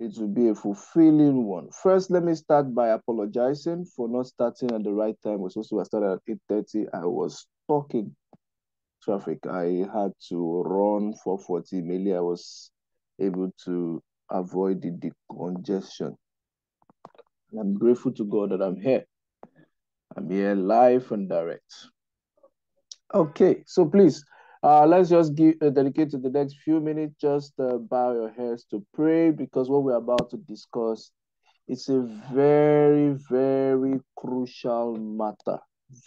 it will be a fulfilling one. First, let me start by apologizing for not starting at the right time. We're supposed to start at 8.30. I was talking traffic. I had to run for 40 million. I was able to avoid the decongestion. And I'm grateful to God that I'm here. I'm here live and direct. Okay, so please, uh, let's just give uh, dedicate to the next few minutes. Just uh, bow your heads to pray because what we're about to discuss is a very, very crucial matter.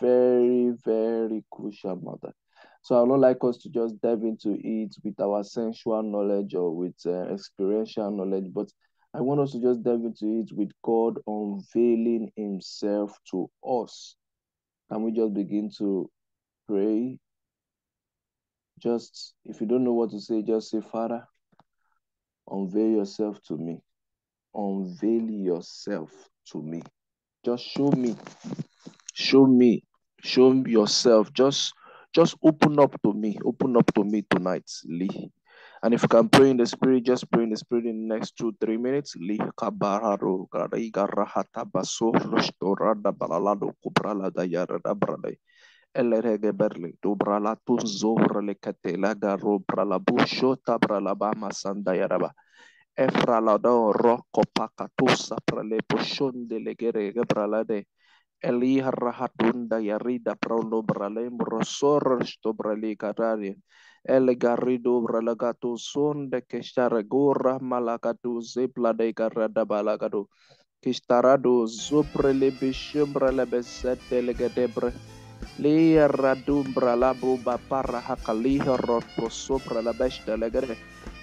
Very, very crucial matter. So I would not like us to just dive into it with our sensual knowledge or with uh, experiential knowledge, but I want us to just dive into it with God unveiling Himself to us. Can we just begin to pray? Just, if you don't know what to say, just say, Father, unveil yourself to me. Unveil yourself to me. Just show me. Show me. Show yourself. Just just open up to me. Open up to me tonight, Lee. And if you can pray in the spirit, just pray in the spirit in the next two, three minutes. Lee Elerege berli dubrala tu zovra le katela garo brala busho tabrala bama sandayaraba. Efralado roko pakatusa prale poshon de legere gebralade. Eli rahatunda yarida praulo brale mrosor sto brale karari. El garido bralagato son de keshara gora malakatu zepla de garada balagado. Kistarado zoprele bishumbre le besete radumbra hakaliha.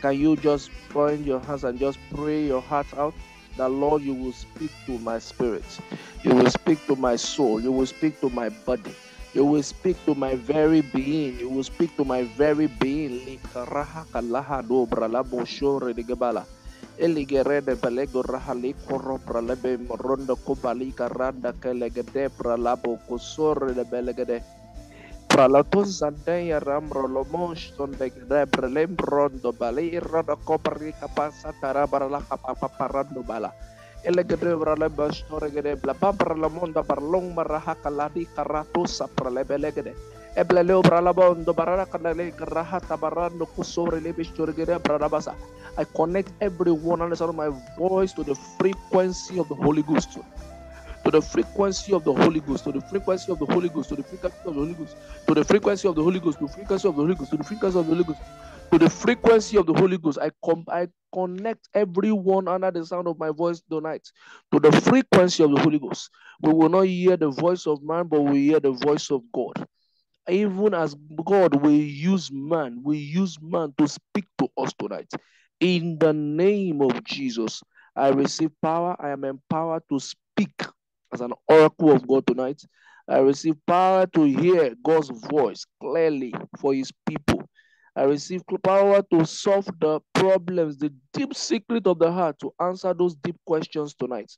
Can you just point your hands and just pray your heart out? That Lord, you will speak to my spirit. You will speak to my soul. You will speak to my body. You will speak to my very being. You will speak to my very being. eligere de balego rahali koro pralebe moronda kubali karanda kelegede pralabo kusore de belegede. Pralaton sande yaram rolomosh de gede prelem rondo bali irrodo kopari kapasa tara barala kapaparando bala. Elegede pralebe store gede blapa pralamonda parlong maraha kaladi karatus pralebe legede. Barara gede bralabasa. I connect everyone on the sound of my voice to the frequency of the Holy Ghost. To the frequency of the Holy Ghost, to the frequency of the Holy Ghost, to the frequency of the Holy Ghost, to the frequency of the Holy Ghost, to the frequency of the Holy Ghost, to the frequency of the Holy Ghost, to the frequency of the Holy Ghost. I com I connect everyone under the sound of my voice tonight to the frequency of the Holy Ghost. We will not hear the voice of man, but we hear the voice of God. Even as God will use man, we use man to speak to us tonight. In the name of Jesus, I receive power. I am empowered to speak as an oracle of God tonight. I receive power to hear God's voice clearly for his people. I receive power to solve the problems, the deep secret of the heart, to answer those deep questions tonight.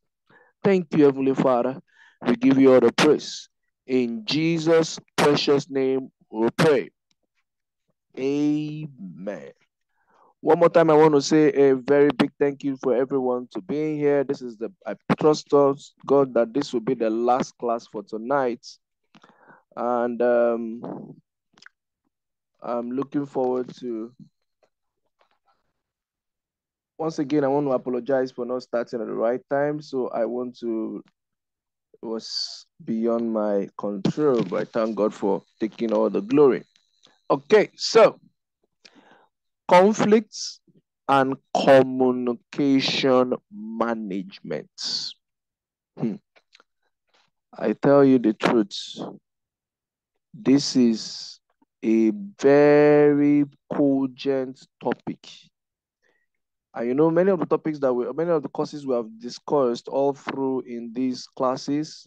Thank you, Heavenly Father. We give you all the praise. In Jesus' precious name, we pray. Amen. One more time, I want to say a very big thank you for everyone to being here. This is the I trust God that this will be the last class for tonight, and um, I'm looking forward to. Once again, I want to apologize for not starting at the right time. So I want to. It was beyond my control, but I thank God for taking all the glory. Okay, so conflicts and communication management. Hmm. I tell you the truth. This is a very cogent topic. And you know, many of the topics that we, many of the courses we have discussed all through in these classes,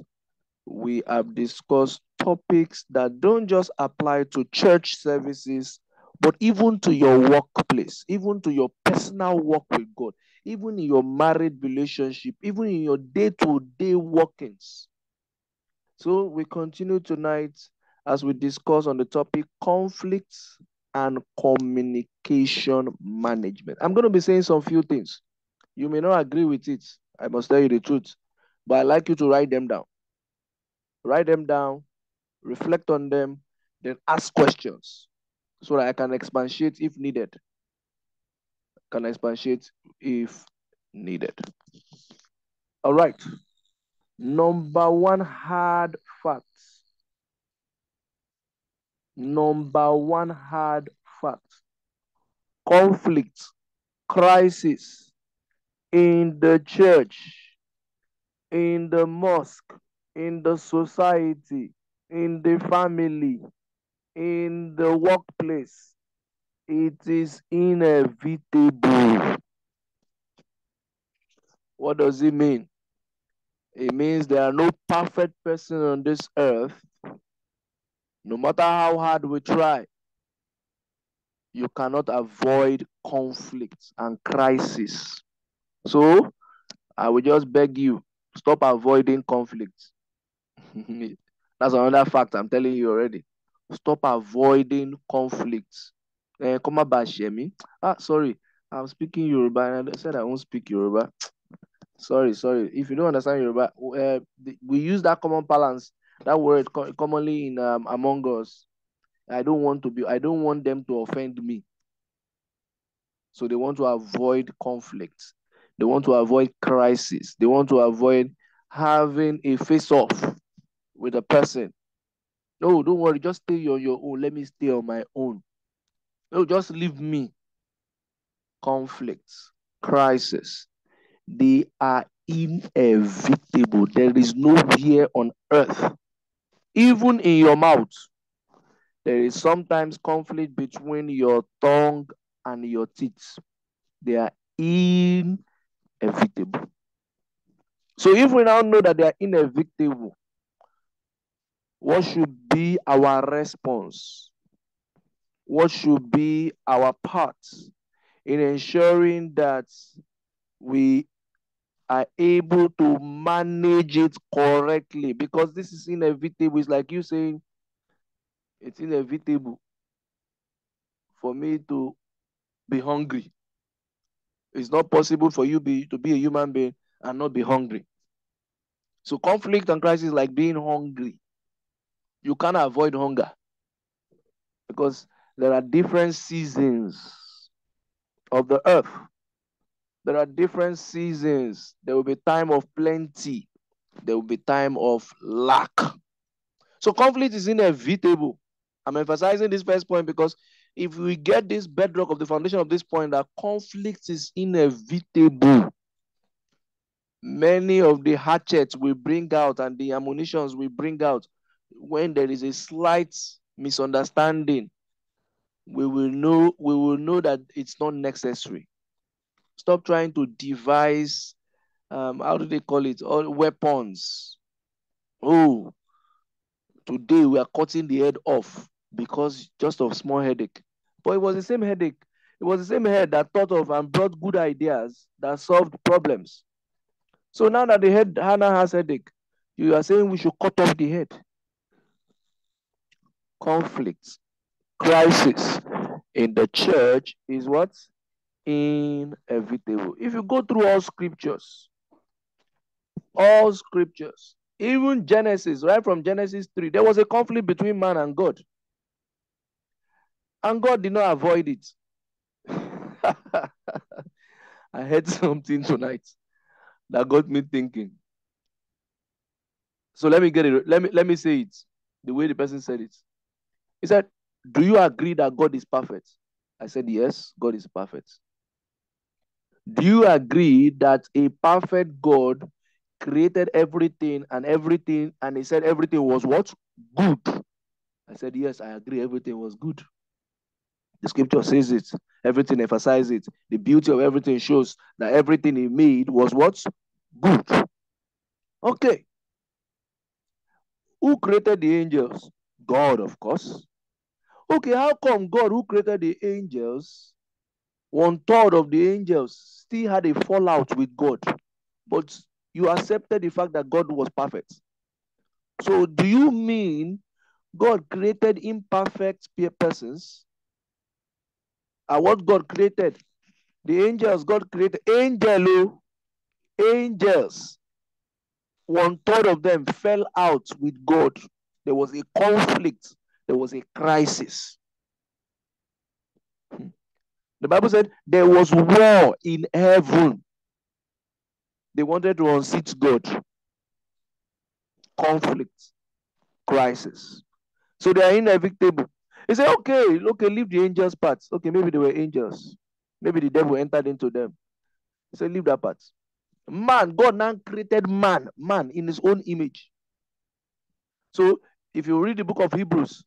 we have discussed topics that don't just apply to church services, but even to your workplace, even to your personal work with God, even in your married relationship, even in your day to day workings. So we continue tonight as we discuss on the topic conflicts and communication management. I'm going to be saying some few things. You may not agree with it. I must tell you the truth. But I like you to write them down. Write them down, reflect on them, then ask questions so that I can expatiate if needed. Can I expatiate if needed. All right. Number one hard fact. Number one hard fact. Conflict, crisis in the church, in the mosque, in the society, in the family, in the workplace, it is inevitable. What does it mean? It means there are no perfect person on this earth. No matter how hard we try, you cannot avoid conflicts and crisis. So I will just beg you, stop avoiding conflicts. That's another fact I'm telling you already. Stop avoiding conflicts. Eh, come me. Ah, sorry. I'm speaking Yoruba and I said I won't speak Yoruba. Sorry, sorry. If you don't understand Yoruba, uh, we use that common balance, that word co commonly in um, among us. I don't want to be, I don't want them to offend me. So they want to avoid conflict. They want to avoid crisis. They want to avoid having a face-off with a person. No, don't worry. Just stay on your own. Let me stay on my own. No, just leave me. Conflicts, crisis, they are inevitable. There is nowhere on earth, even in your mouth, there is sometimes conflict between your tongue and your teeth. They are inevitable. So if we now know that they are inevitable, what should be our response? What should be our part in ensuring that we are able to manage it correctly? Because this is inevitable. It's like you saying, it's inevitable for me to be hungry. It's not possible for you be, to be a human being and not be hungry. So conflict and crisis like being hungry. You can't avoid hunger because there are different seasons of the earth. There are different seasons. There will be time of plenty. There will be time of lack. So conflict is inevitable. I'm emphasizing this first point because if we get this bedrock of the foundation of this point that conflict is inevitable, many of the hatchets we bring out and the ammunitions we bring out when there is a slight misunderstanding, we will know we will know that it's not necessary. Stop trying to devise um, how do they call it? All weapons. Oh, today we are cutting the head off because just of small headache. But it was the same headache. It was the same head that thought of and brought good ideas that solved problems. So now that the head Hannah has headache, you are saying we should cut off the head. Conflicts, crisis in the church is what? Inevitable. If you go through all scriptures, all scriptures, even Genesis, right from Genesis 3, there was a conflict between man and God. And God did not avoid it. I heard something tonight that got me thinking. So let me get it. Let me let me say it the way the person said it. He said, Do you agree that God is perfect? I said, Yes, God is perfect. Do you agree that a perfect God created everything and everything, and he said everything was what? Good. I said, Yes, I agree, everything was good. The scripture says it, everything emphasizes it. The beauty of everything shows that everything he made was what? Good. Okay. Who created the angels? God, of course. Okay, how come God, who created the angels, one third of the angels still had a fallout with God, but you accepted the fact that God was perfect? So, do you mean God created imperfect persons? And what God created The angels God created, angel, oh, angels, one third of them fell out with God. There was a conflict, there was a crisis. Hmm. The Bible said there was war in heaven. They wanted to unseat God. Conflict, crisis. So they are inevitable. He said, okay, okay, leave the angels' parts. Okay, maybe they were angels. Maybe the devil entered into them. He said, leave that part. Man, God now created man, man in his own image. So if you read the book of Hebrews,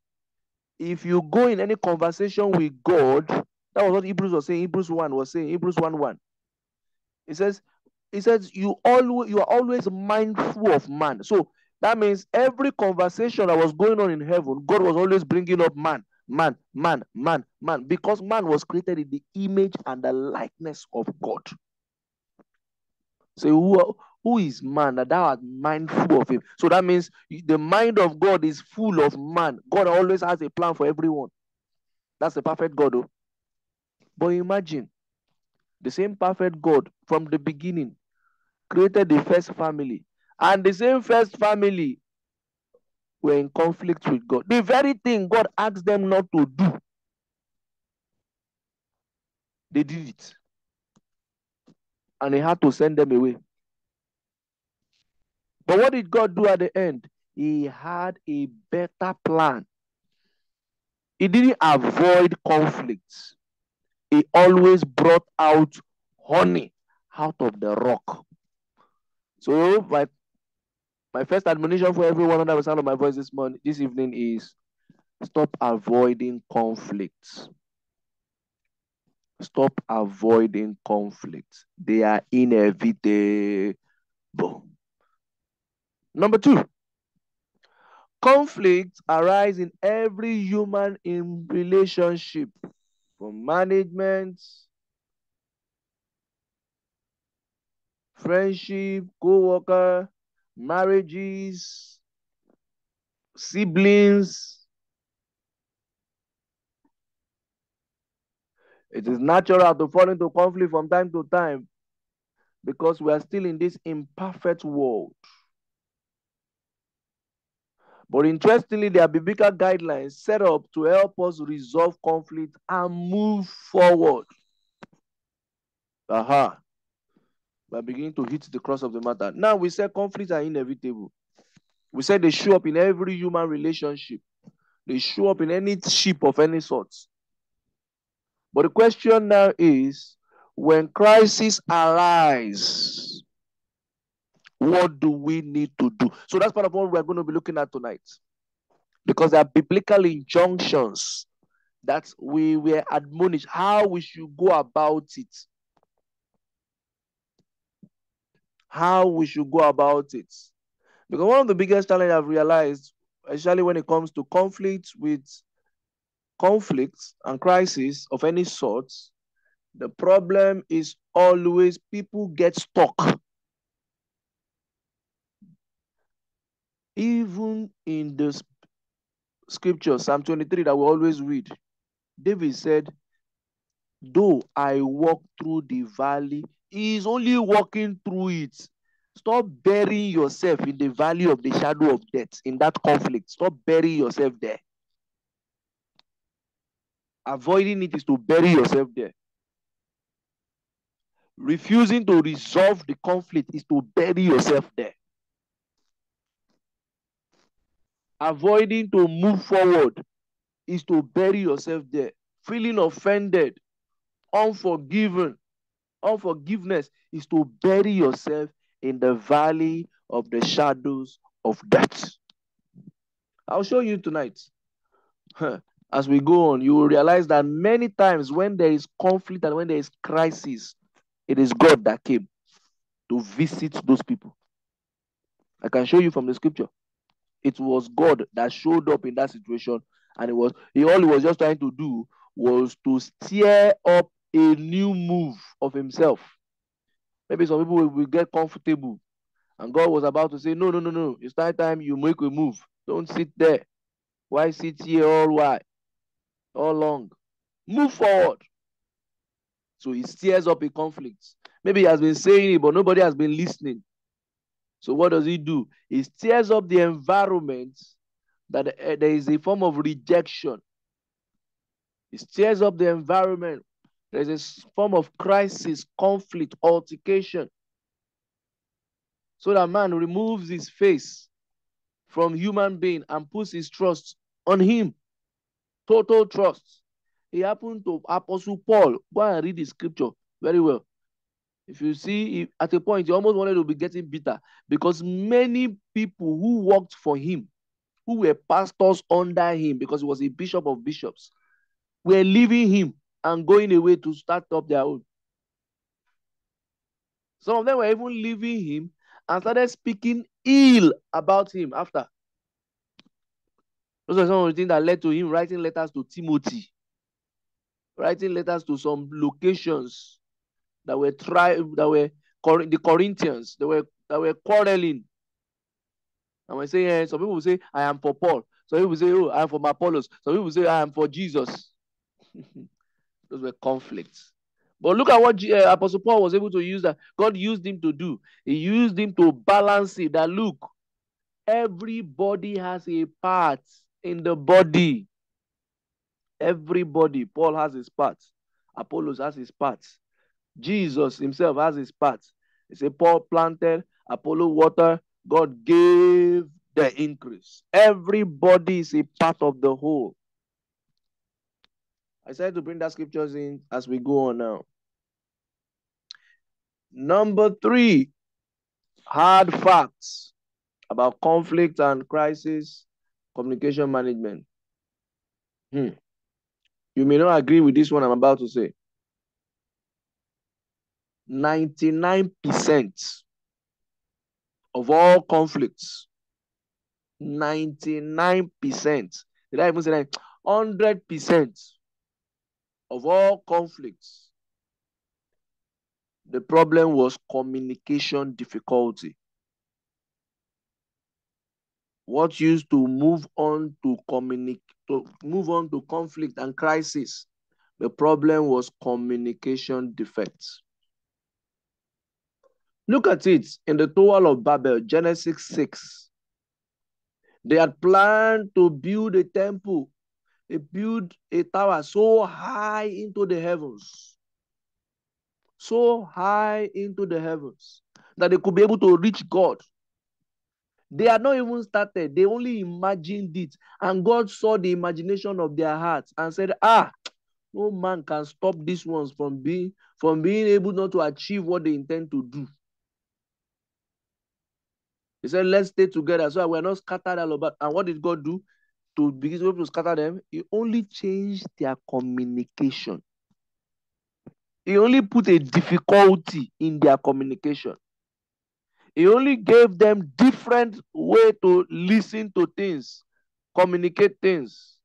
if you go in any conversation with God, that was what Hebrews was saying. Hebrews 1 was saying, Hebrews 1 1. It says, it says you always you are always mindful of man. So that means every conversation that was going on in heaven, God was always bringing up man, man, man, man, man, because man was created in the image and the likeness of God. So who, who is man that thou art mindful of him? So that means the mind of God is full of man. God always has a plan for everyone. That's the perfect God. Oh. But imagine the same perfect God from the beginning created the first family, and the same first family were in conflict with God. The very thing God asked them not to do, they did it. And he had to send them away. But what did God do at the end? He had a better plan. He didn't avoid conflicts. He always brought out honey out of the rock. So my my first admonition for everyone under the sound of my voice this morning, this evening is stop avoiding conflicts. Stop avoiding conflicts. They are inevitable. Number two, conflicts arise in every human in relationship, from management, friendship, co-worker, marriages, siblings. It is natural to fall into conflict from time to time because we are still in this imperfect world. But interestingly, there are biblical guidelines set up to help us resolve conflict and move forward. Aha. We are beginning to hit the cross of the matter. Now we say conflicts are inevitable. We said they show up in every human relationship. They show up in any ship of any sort. But the question now is when crisis arise, what do we need to do? So that's part of what we're going to be looking at tonight. Because there are biblical injunctions that we were admonished how we should go about it. how we should go about it. Because one of the biggest challenges I've realized, especially when it comes to conflict with conflicts and crisis of any sort, the problem is always people get stuck. Even in the scripture, Psalm 23, that we always read, David said, Though I walk through the valley he is only walking through it. Stop burying yourself in the valley of the shadow of death, in that conflict. Stop burying yourself there. Avoiding it is to bury yourself there. Refusing to resolve the conflict is to bury yourself there. Avoiding to move forward is to bury yourself there. Feeling offended, unforgiven, Unforgiveness is to bury yourself in the valley of the shadows of death. I'll show you tonight. As we go on, you will realize that many times when there is conflict and when there is crisis, it is God that came to visit those people. I can show you from the scripture. It was God that showed up in that situation, and it was he all he was just trying to do was to stir up a new move of himself. Maybe some people will, will get comfortable. And God was about to say, No, no, no, no. It's time time you make a move. Don't sit there. Why sit here all why? All long? Move forward. So he stirs up a conflict. Maybe he has been saying it, but nobody has been listening. So what does he do? He stirs up the environment that uh, there is a form of rejection. He stirs up the environment. There's a form of crisis, conflict, altercation. So that man removes his face from human being and puts his trust on him. Total trust. He happened to Apostle Paul. Go and read the scripture very well. If you see, at a point, he almost wanted to be getting bitter because many people who worked for him, who were pastors under him, because he was a bishop of bishops, were leaving him and going away to start up their own. Some of them were even leaving him and started speaking ill about him after. Those are some of the things that led to him writing letters to Timothy, writing letters to some locations that were try that were the Corinthians, they were that were quarreling. And we say, yeah, some people say, I am for Paul. Some people say, Oh, I am for Apollos. Some people say, I am for Jesus. Those were conflicts. But look at what uh, Apostle Paul was able to use that God used him to do. He used him to balance it. That look, everybody has a part in the body. Everybody. Paul has his part. Apollos has his part. Jesus himself has his part. He said, Paul planted, Apollo water, God gave the increase. Everybody is a part of the whole. I decided to bring that scriptures in as we go on now. Number three, hard facts about conflict and crisis communication management. Hmm. You may not agree with this one I'm about to say. 99% of all conflicts, 99%, did I even say that? 100% of all conflicts, the problem was communication difficulty. What used to move on to communicate to move on to conflict and crisis, the problem was communication defects. Look at it in the Tower of Babel, Genesis 6. They had planned to build a temple, they built a tower so high into the heavens, so high into the heavens that they could be able to reach God. They had not even started, they only imagined it. And God saw the imagination of their hearts and said, Ah, no man can stop these ones from being from being able not to achieve what they intend to do. He said, let's stay together so we're not scattered all about. And what did God do to begin to scatter them? He only changed their communication. He only put a difficulty in their communication. He only gave them different way to listen to things, communicate things,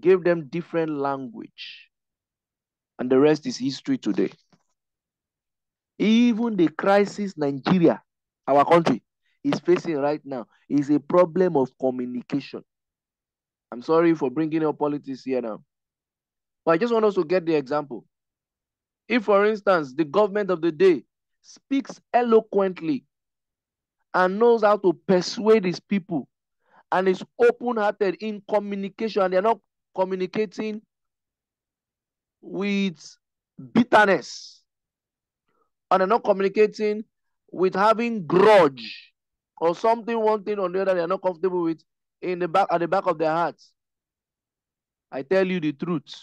gave them different language. And the rest is history today. Even the crisis Nigeria, our country, is facing right now is a problem of communication. I'm sorry for bringing up politics here now. But I just want us to get the example. If, for instance, the government of the day speaks eloquently and knows how to persuade his people and is open hearted in communication, and they're not communicating with bitterness, and they're not communicating with having grudge or something, one thing or the other they're not comfortable with in the back at the back of their hearts. I tell you the truth.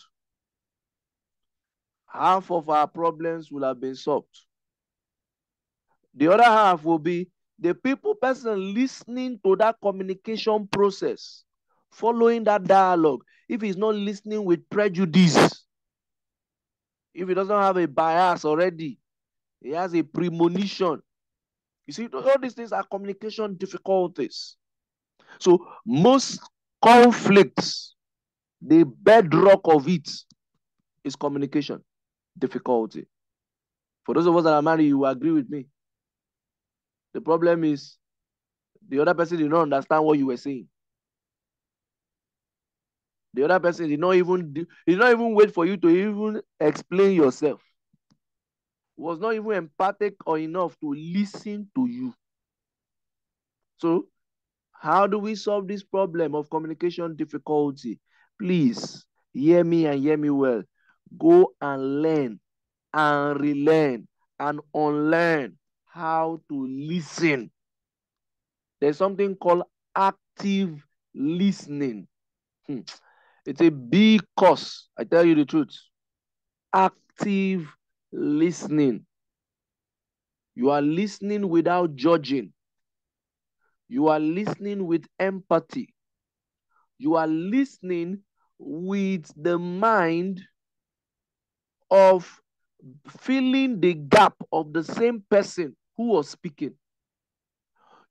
Half of our problems will have been solved. The other half will be the people person listening to that communication process, following that dialogue. If he's not listening with prejudice, if he doesn't have a bias already, he has a premonition you see, all these things are communication difficulties. So most conflicts, the bedrock of it is communication difficulty. For those of us that are married, you agree with me. The problem is the other person did not understand what you were saying. The other person did not even did not even wait for you to even explain yourself. Was not even empathic or enough to listen to you. So, how do we solve this problem of communication difficulty? Please hear me and hear me well. Go and learn and relearn and unlearn how to listen. There's something called active listening. Hmm. It's a big course. I tell you the truth. Active listening. You are listening without judging. You are listening with empathy. You are listening with the mind of filling the gap of the same person who was speaking.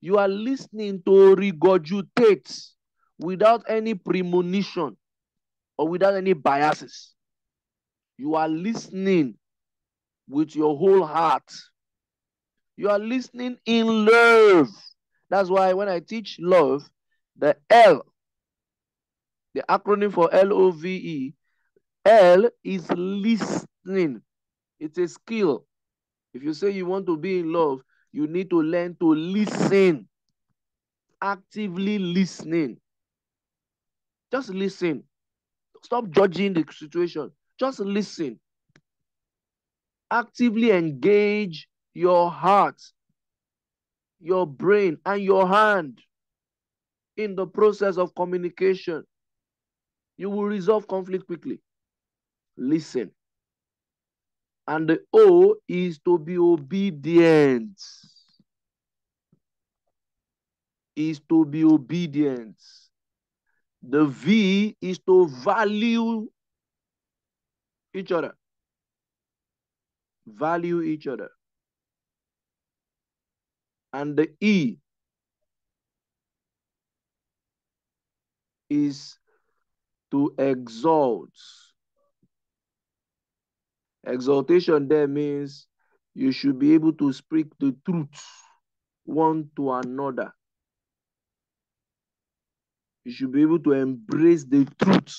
You are listening to regurgitate without any premonition or without any biases. You are listening with your whole heart. You are listening in love. That's why when I teach love, the L, the acronym for L O V E, L is listening. It's a skill. If you say you want to be in love, you need to learn to listen, actively listening. Just listen. Stop judging the situation. Just listen. Actively engage your heart, your brain, and your hand in the process of communication. You will resolve conflict quickly. Listen. And the O is to be obedient. Is to be obedient. The V is to value each other. Value each other. And the E is to exalt. Exaltation there means you should be able to speak the truth one to another. You should be able to embrace the truth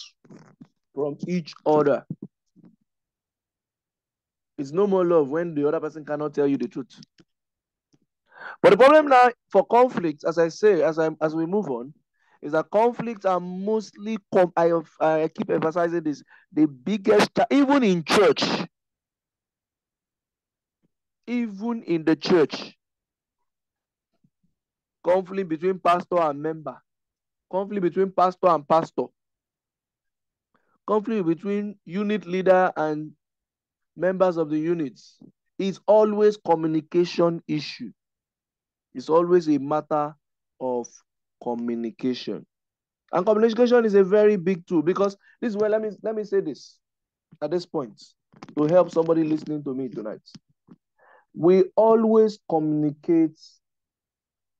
from each other. It's no more love when the other person cannot tell you the truth. But the problem now for conflicts, as I say, as I as we move on, is that conflicts are mostly com- I, I keep emphasizing this the biggest even in church. Even in the church. Conflict between pastor and member. Conflict between pastor and pastor. Conflict between unit leader and members of the units is always communication issue it's always a matter of communication. And communication is a very big tool because this is where let me let me say this at this point to help somebody listening to me tonight. We always communicate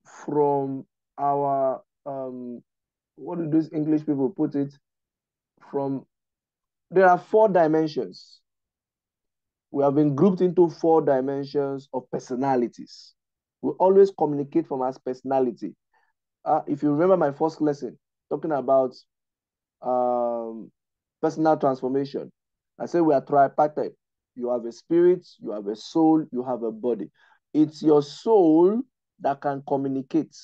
from our um what do these English people put it? From there are four dimensions. We have been grouped into four dimensions of personalities. We always communicate from our personality uh, if you remember my first lesson talking about um, personal transformation, I said we are tripartite. You have a spirit, you have a soul, you have a body. It's your soul that can communicate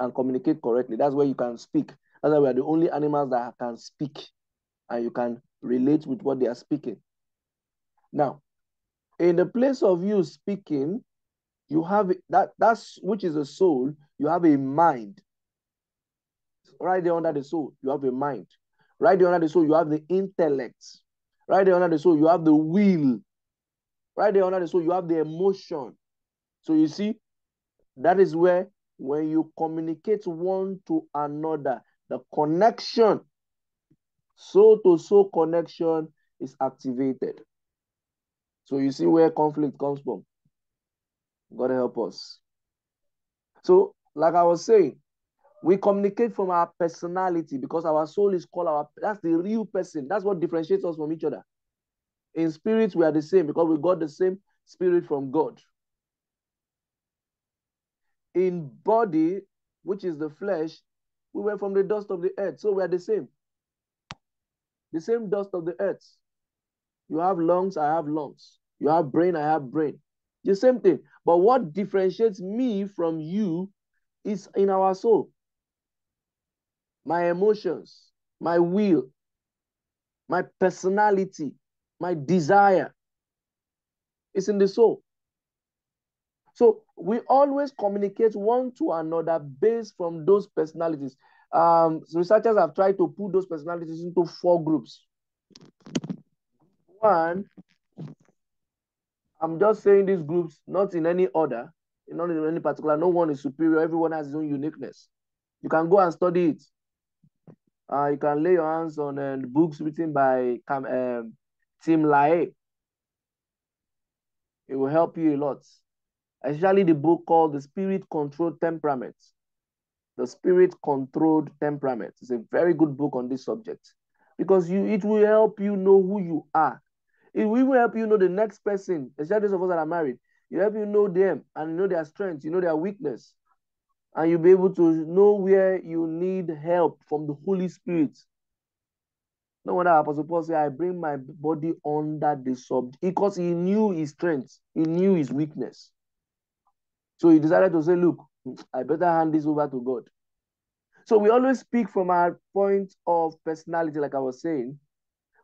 and communicate correctly. That's where you can speak. That's why we are the only animals that can speak and you can relate with what they are speaking. Now, in the place of you speaking, you have that that's which is a soul you have a mind. Right there under the soul you have a mind. Right there under the soul you have the intellect. Right there under the soul you have the will. Right there under the soul you have the emotion. So you see that is where when you communicate one to another the connection soul to soul connection is activated so you see where conflict comes from God help us. So, like I was saying, we communicate from our personality because our soul is called our that's the real person. That's what differentiates us from each other. In spirit, we are the same because we got the same spirit from God. In body, which is the flesh, we were from the dust of the earth. So we are the same. The same dust of the earth. You have lungs, I have lungs. You have brain, I have brain. The same thing. But what differentiates me from you is in our soul. My emotions, my will, my personality, my desire. It's in the soul. So we always communicate one to another based from those personalities. Um, researchers have tried to put those personalities into four groups. One, I'm just saying these groups, not in any order, not in any particular. No one is superior. Everyone has his own uniqueness. You can go and study it. Uh, you can lay your hands on uh, books written by um, Tim LaHaye. It will help you a lot. Especially the book called The Spirit Controlled Temperament. The Spirit Controlled Temperament. It's a very good book on this subject because you it will help you know who you are. It will help you know the next person, especially those of us that are married. It help you know them and know their strengths, you know their weakness. And you'll be able to know where you need help from the Holy Spirit. No wonder Apostle Paul said, I bring my body under the subject because he knew his strength, he knew his weakness. So he decided to say, Look, I better hand this over to God. So we always speak from our point of personality, like I was saying.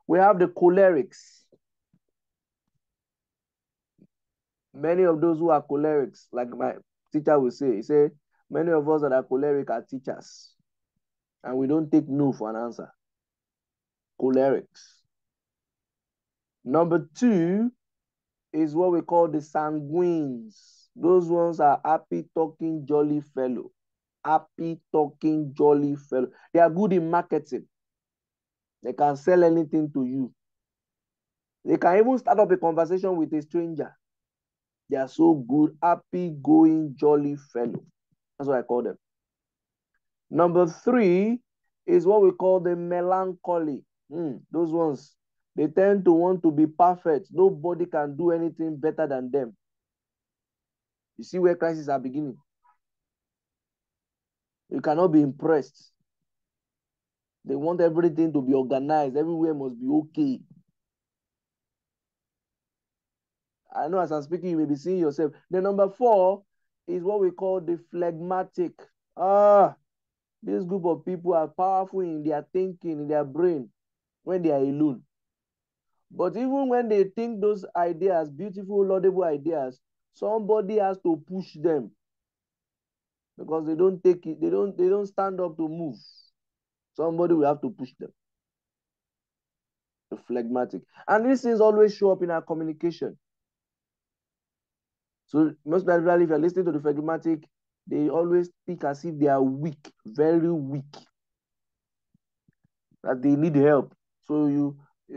We have the cholerics. Many of those who are cholerics, like my teacher will say, he say, many of us that are choleric are teachers. And we don't take no for an answer. Cholerics. Number two is what we call the sanguines. Those ones are happy talking, jolly fellow. Happy talking, jolly fellow. They are good in marketing. They can sell anything to you. They can even start up a conversation with a stranger. They are so good, happy, going, jolly fellow. That's what I call them. Number three is what we call the melancholy. Mm, those ones, they tend to want to be perfect. Nobody can do anything better than them. You see where crises are beginning. You cannot be impressed. They want everything to be organized. Everywhere must be okay. I know as I'm speaking, you may be seeing yourself. The number four is what we call the phlegmatic. Ah, this group of people are powerful in their thinking, in their brain, when they are alone. But even when they think those ideas, beautiful, laudable ideas, somebody has to push them because they don't take it they don't they don't stand up to move somebody will have to push them the phlegmatic and these things always show up in our communication so most likely if you're listening to the phlegmatic they always speak as if they are weak very weak that they need help so you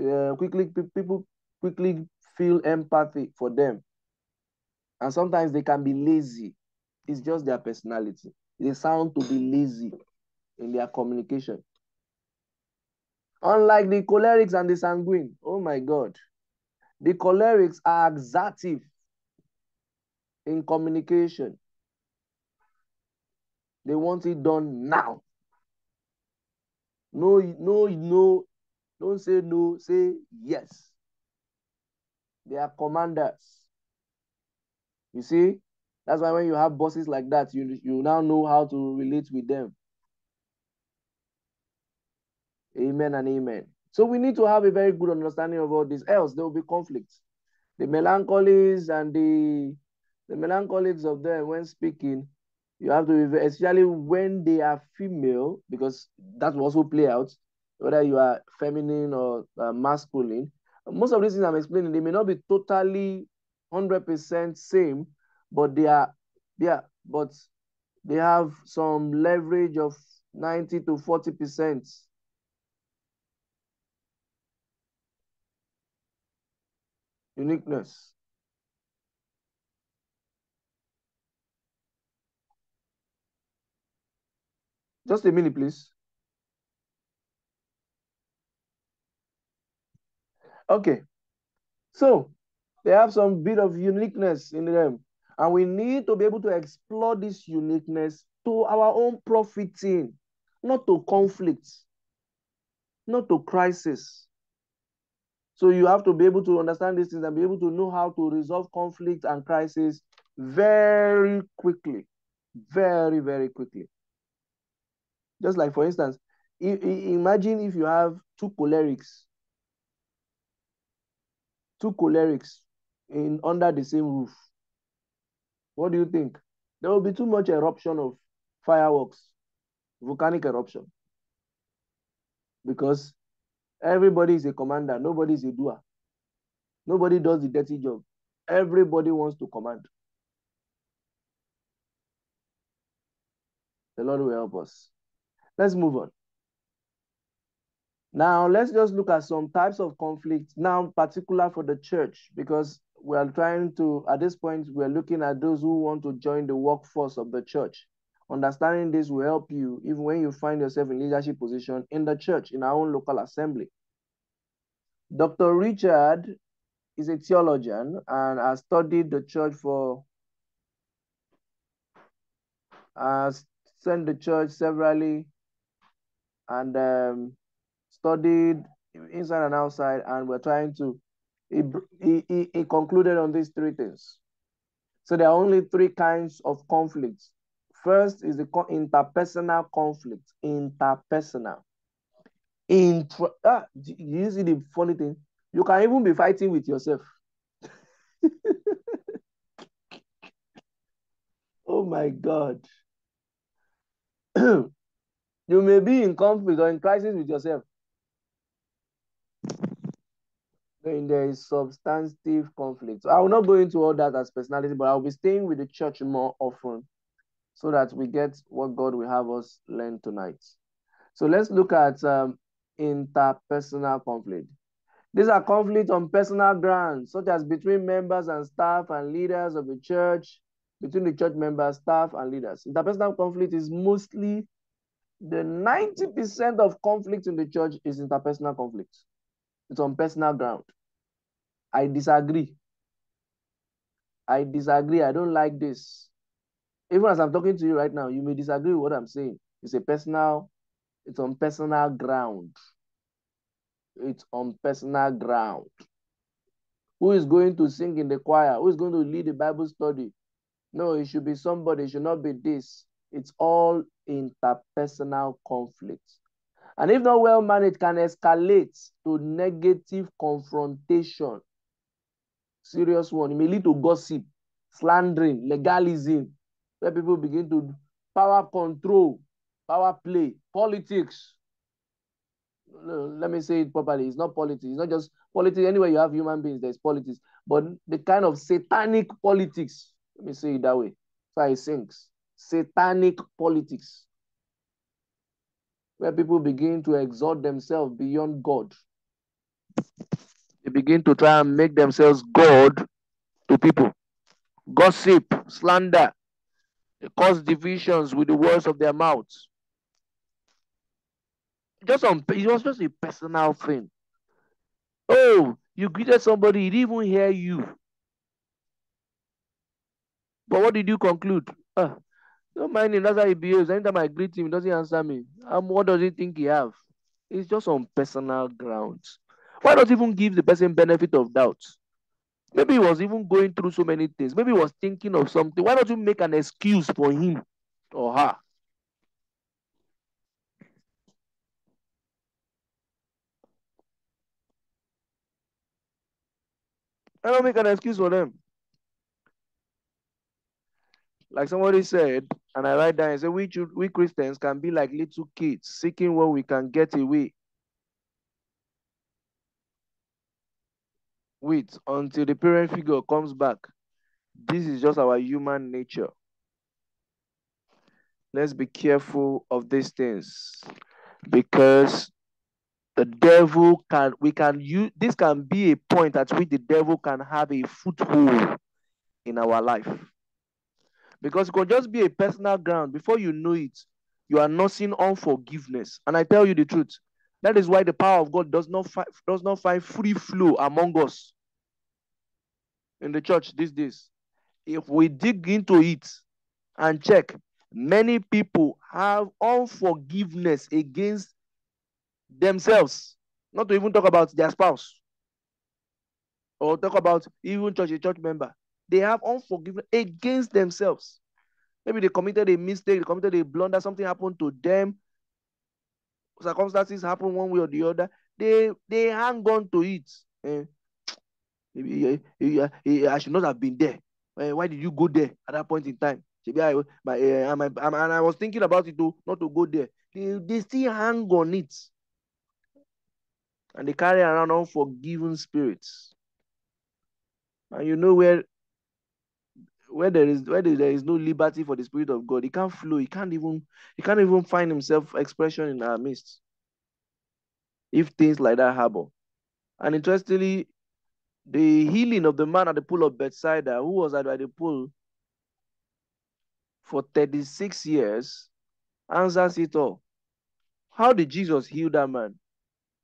uh, quickly people quickly feel empathy for them and sometimes they can be lazy. It's just their personality. They sound to be lazy in their communication. Unlike the cholerics and the sanguine, oh my God, the cholerics are exertive in communication. They want it done now. No, no, no. Don't say no, say yes. They are commanders. You see, that's why when you have bosses like that, you, you now know how to relate with them. Amen and amen. So we need to have a very good understanding of all this, else there will be conflicts. The melancholies and the the melancholics of them when speaking, you have to be especially when they are female, because that will also play out, whether you are feminine or uh, masculine. Most of these things I'm explaining, they may not be totally 100% same, but they are, yeah, but they have some leverage of 90 to 40%. Uniqueness. Just a minute, please. Okay. So they have some bit of uniqueness in them. And we need to be able to explore this uniqueness to our own profiting, not to conflict, not to crisis. So you have to be able to understand these things and be able to know how to resolve conflict and crisis very quickly. Very, very quickly. Just like, for instance, imagine if you have two cholerics, two cholerics in under the same roof. What do you think? There will be too much eruption of fireworks, volcanic eruption. Because everybody is a commander, nobody is a doer. Nobody does the dirty job. Everybody wants to command. The Lord will help us. Let's move on. Now, let's just look at some types of conflict, now particular for the church, because we are trying to, at this point, we're looking at those who want to join the workforce of the church. Understanding this will help you even when you find yourself in leadership position in the church, in our own local assembly. Dr. Richard is a theologian and has studied the church for, has sent the church severally and um, studied inside and outside, and we're trying to. He, he, he concluded on these three things. So there are only three kinds of conflicts. First is the interpersonal conflict. Interpersonal. Intra, ah, you see the funny thing? You can even be fighting with yourself. oh my God. you may be in conflict or in crisis with yourself. Then there is substantive conflict. I will not go into all that as personality, but I'll be staying with the church more often so that we get what God will have us learn tonight. So let's look at um, interpersonal conflict. These are conflicts on personal grounds, such as between members and staff and leaders of the church, between the church members, staff, and leaders. Interpersonal conflict is mostly the 90% of conflict in the church is interpersonal conflict. It's on personal ground. I disagree. I disagree. I don't like this. Even as I'm talking to you right now, you may disagree with what I'm saying. It's a personal, it's on personal ground. It's on personal ground. Who is going to sing in the choir? Who is going to lead the Bible study? No, it should be somebody, it should not be this. It's all interpersonal conflicts. And if not well managed, can escalate to negative confrontation. Serious one. It may lead to gossip, slandering, legalism, where people begin to power control, power play, politics. Let me say it properly. It's not politics. It's not just politics. Anywhere you have human beings, there's politics. But the kind of satanic politics, let me say it that way. So it sinks. Satanic politics where people begin to exalt themselves beyond God. They begin to try and make themselves God to people. Gossip, slander, they cause divisions with the words of their mouths. Just on, it was just a personal thing. Oh, you greeted somebody, he didn't even hear you. But what did you conclude? Uh, don't mind him. That's how he behaves. Anytime I greet him, he doesn't answer me. Um, what does he think he have? It's just on personal grounds. Why not even give the person benefit of doubt? Maybe he was even going through so many things. Maybe he was thinking of something. Why don't you make an excuse for him or her? I don't make an excuse for them. Like somebody said, and I write down and say, we, we Christians can be like little kids, seeking what we can get away with until the parent figure comes back. This is just our human nature. Let's be careful of these things because the devil can, we can use, this can be a point at which the devil can have a foothold in our life. Because it could just be a personal ground. Before you know it, you are nursing unforgiveness. And I tell you the truth. That is why the power of God does not, fi- does not find free flow among us in the church these days. If we dig into it and check, many people have unforgiveness against themselves, not to even talk about their spouse. or talk about even church, a church member. They have unforgiveness against themselves. Maybe they committed a mistake, they committed a blunder, something happened to them, circumstances happen one way or the other. They they hang on to it. Eh? I should not have been there. Eh, why did you go there at that point in time? I, uh, and, I, was thinking about it too, not to go there. They, they still hang on it. And they carry around unforgiven spirits. And you know where where there is where there is no liberty for the spirit of God, he can't flow, he can't even he can't even find himself expression in our midst. If things like that happen. And interestingly, the healing of the man at the pool of Bethsaida, who was at the pool for 36 years, answers it all. How did Jesus heal that man?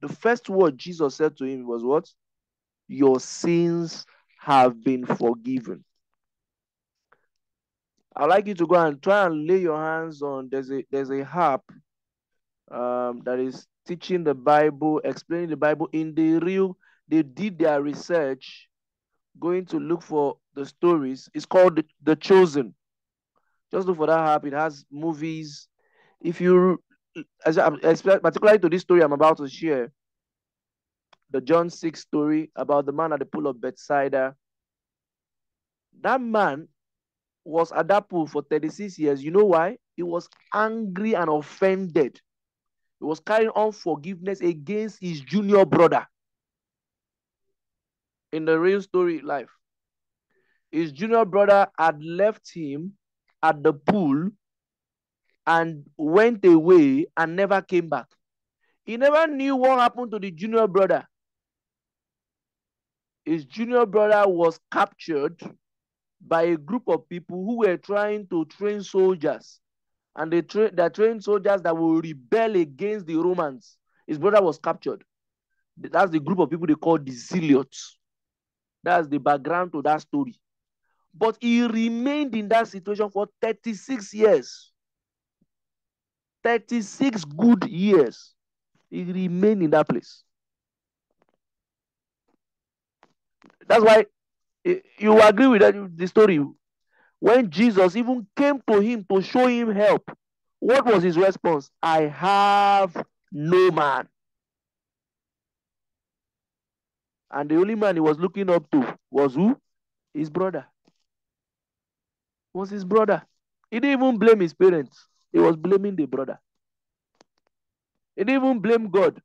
The first word Jesus said to him was what? Your sins have been forgiven. I'd like you to go and try and lay your hands on there's a there's a harp um, that is teaching the Bible, explaining the Bible in the real. They did their research, going to look for the stories. It's called the, the Chosen. Just look for that harp. It has movies. If you, as particularly to this story I'm about to share, the John 6 story about the man at the pool of Bethsaida. That man was at that pool for 36 years. You know why? He was angry and offended. He was carrying unforgiveness against his junior brother. In the real story life, his junior brother had left him at the pool and went away and never came back. He never knew what happened to the junior brother. His junior brother was captured by a group of people who were trying to train soldiers. And they, tra- trained soldiers that will rebel against the Romans. His brother was captured. That's the group of people they call the Zealots. That's the background to that story. But he remained in that situation for 36 years. 36 good years. He remained in that place. That's why you agree with that, the story. When Jesus even came to him to show him help, what was his response? I have no man. And the only man he was looking up to was who? His brother. Was his brother. He didn't even blame his parents. He was blaming the brother. He didn't even blame God.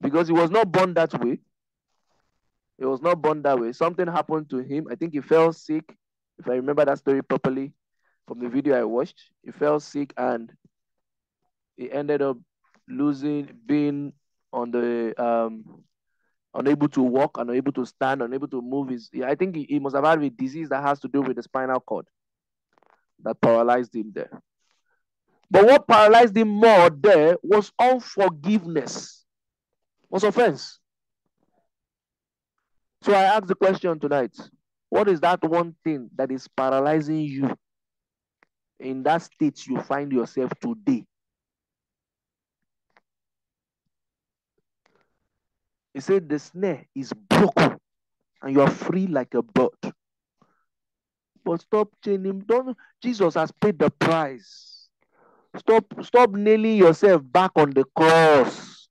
Because he was not born that way. He was not born that way. Something happened to him. I think he fell sick, if I remember that story properly from the video I watched. He fell sick and he ended up losing, being on the um unable to walk, unable to stand, unable to move. His, I think he, he must have had a disease that has to do with the spinal cord that paralyzed him there. But what paralyzed him more there was unforgiveness, was offense. So I ask the question tonight what is that one thing that is paralyzing you in that state you find yourself today? He said, The snare is broken and you are free like a bird. But stop chaining. Don't Jesus has paid the price. Stop, stop nailing yourself back on the cross.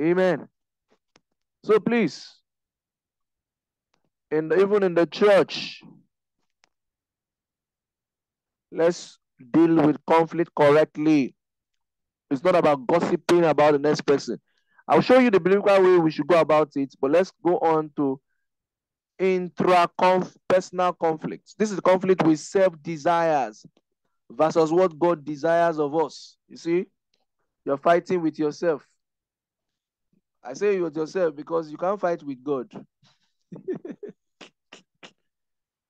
Amen. So please, and even in the church, let's deal with conflict correctly. It's not about gossiping about the next person. I'll show you the biblical way we should go about it, but let's go on to intra-personal conflicts. This is conflict with self-desires versus what God desires of us. You see, you're fighting with yourself. I say you with yourself because you can't fight with God.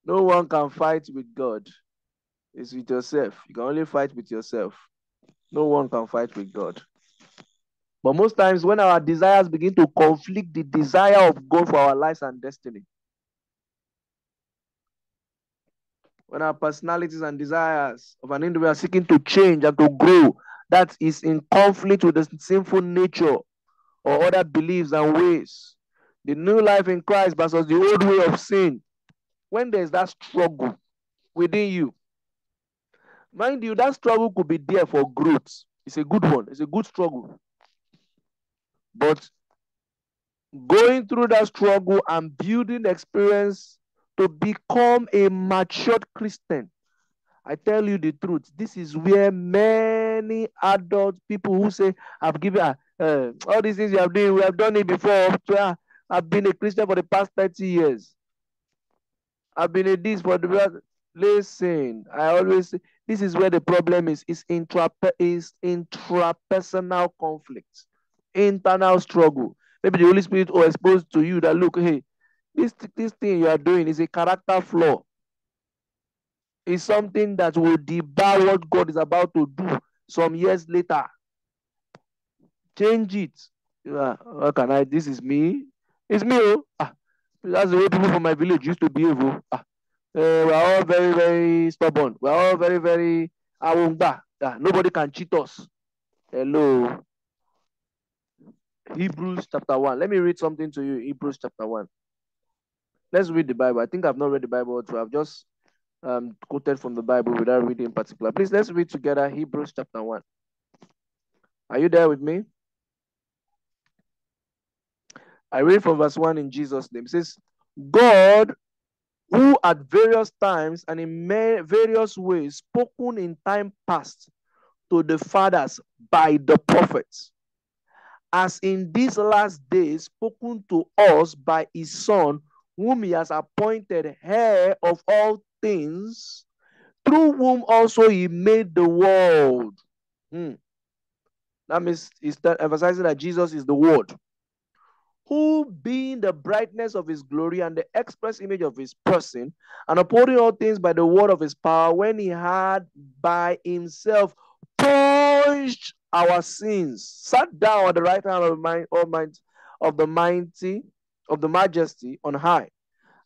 no one can fight with God. It's with yourself. You can only fight with yourself. No one can fight with God. But most times, when our desires begin to conflict the desire of God for our lives and destiny, when our personalities and desires of an individual are seeking to change and to grow, that is in conflict with the sinful nature or other beliefs and ways. The new life in Christ versus the old way of sin. When there's that struggle within you, mind you, that struggle could be there for growth. It's a good one, it's a good struggle. But going through that struggle and building experience to become a matured Christian. I tell you the truth. This is where many adult people who say, I've given ah, uh, all these things you have done, we have done it before. Uh, I've been a Christian for the past 30 years. I've been a this for the past. Listen, I always say, this is where the problem is. It's intra is intrapersonal conflict, internal struggle. Maybe the Holy Spirit will expose to you that look, hey, this, this thing you are doing is a character flaw. It's something that will debar what God is about to do some years later. Change it. How can I? This is me. It's me. Oh. Ah, that's the way people from my village used to behave. Oh. Ah, uh, we're all very, very stubborn. We're all very, very. Ah, nobody can cheat us. Hello. Hebrews chapter 1. Let me read something to you. Hebrews chapter 1. Let's read the Bible. I think I've not read the Bible, so I've just um, quoted from the Bible without reading in particular. Please let's read together Hebrews chapter 1. Are you there with me? I read from verse 1 in Jesus' name. It says, God, who at various times and in various ways spoken in time past to the fathers by the prophets, as in these last days spoken to us by his Son, whom he has appointed heir of all things, through whom also he made the world. Hmm. That means he's emphasizing that Jesus is the Word, who being the brightness of his glory and the express image of his person, and upholding all things by the word of his power, when he had by himself purged our sins, sat down at the right hand of the Almighty, of the mighty, of the majesty on high,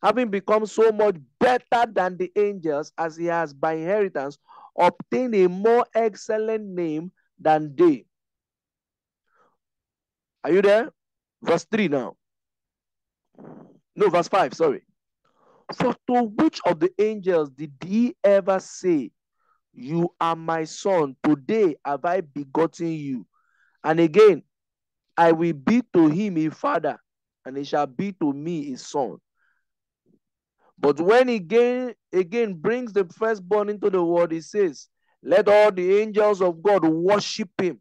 having become so much better than the angels, as he has by inheritance obtained a more excellent name than they. Are you there? Verse 3 now. No, verse 5, sorry. For to which of the angels did he ever say, you are my son. Today have I begotten you. And again, I will be to him a father, and he shall be to me a son. But when he again, again brings the firstborn into the world, he says, Let all the angels of God worship him.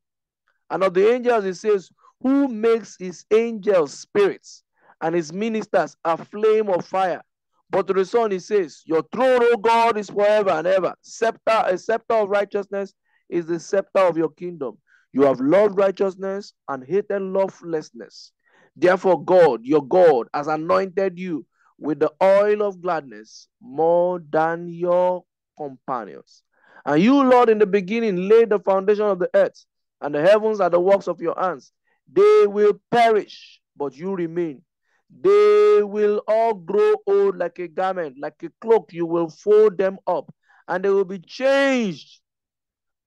And of the angels, he says, Who makes his angels spirits and his ministers a flame of fire? But to the Son, he says, Your throne, O God, is forever and ever. Scepter, a scepter of righteousness is the scepter of your kingdom. You have loved righteousness and hated lawlessness. Therefore, God, your God, has anointed you with the oil of gladness more than your companions. And you, Lord, in the beginning laid the foundation of the earth, and the heavens are the works of your hands. They will perish, but you remain. They will all grow old like a garment, like a cloak. You will fold them up, and they will be changed.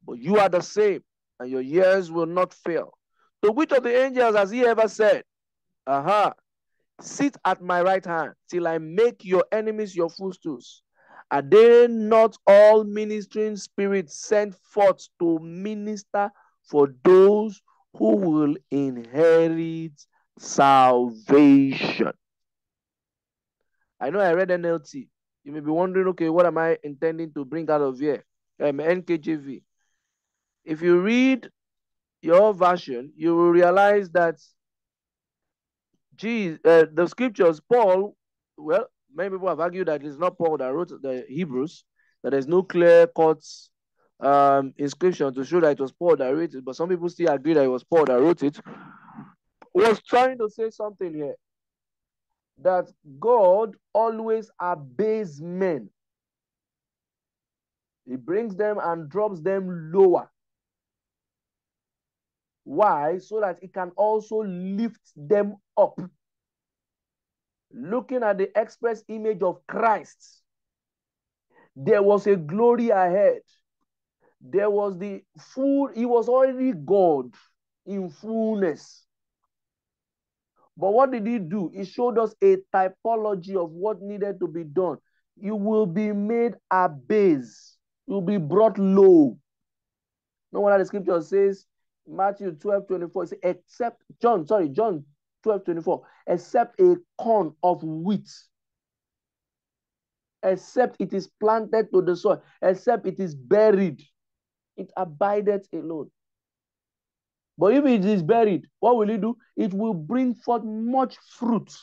But you are the same, and your years will not fail. To which of the angels has he ever said, Aha, sit at my right hand till I make your enemies your footstools? Are they not all ministering spirits sent forth to minister for those who will inherit salvation. I know I read NLT. You may be wondering, okay, what am I intending to bring out of here? Um, NKJV. If you read your version, you will realize that Jesus, uh, the scriptures, Paul, well, many people have argued that it's not Paul that wrote the Hebrews, that there's no clear cut um, inscription to show that it was Paul that wrote it, but some people still agree that it was Paul that wrote it was trying to say something here that God always obeys men. He brings them and drops them lower. Why? So that he can also lift them up. Looking at the express image of Christ, there was a glory ahead. There was the full, he was already God in fullness. But what did he do? He showed us a typology of what needed to be done. You will be made abase. You'll be brought low. No wonder the scripture says, Matthew 12, 24, says, except John, sorry, John 12, 24, except a corn of wheat, except it is planted to the soil, except it is buried, it abideth alone. But if it is buried, what will it do? It will bring forth much fruit.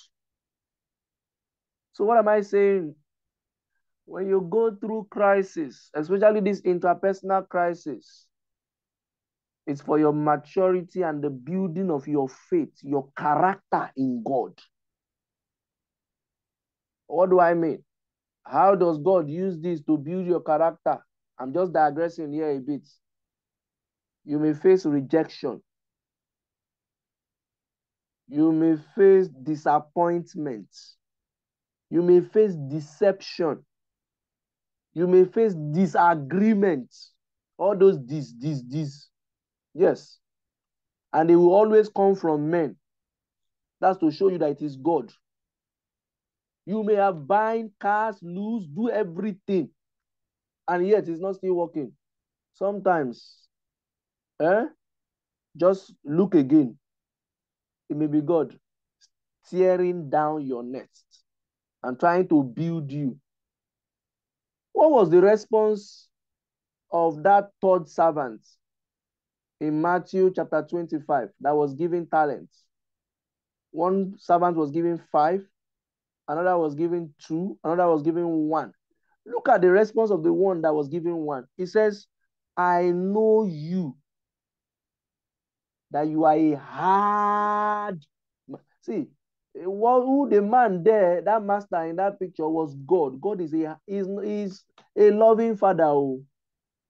So, what am I saying? When you go through crisis, especially this interpersonal crisis, it's for your maturity and the building of your faith, your character in God. What do I mean? How does God use this to build your character? I'm just digressing here a bit. You may face rejection. You may face disappointment. You may face deception. You may face disagreement. All those this, this, this. Yes. And they will always come from men. That's to show you that it is God. You may have bind, cast, loose, do everything. And yet it's not still working. Sometimes, eh? Just look again. It may be God tearing down your nest and trying to build you. What was the response of that third servant in Matthew chapter 25 that was given talents? One servant was given five, another was given two, another was given one. Look at the response of the one that was given one. He says, I know you, that you are a hard. See, eh, what, who the man there, that master in that picture was God. God is a is, is a loving father, oh,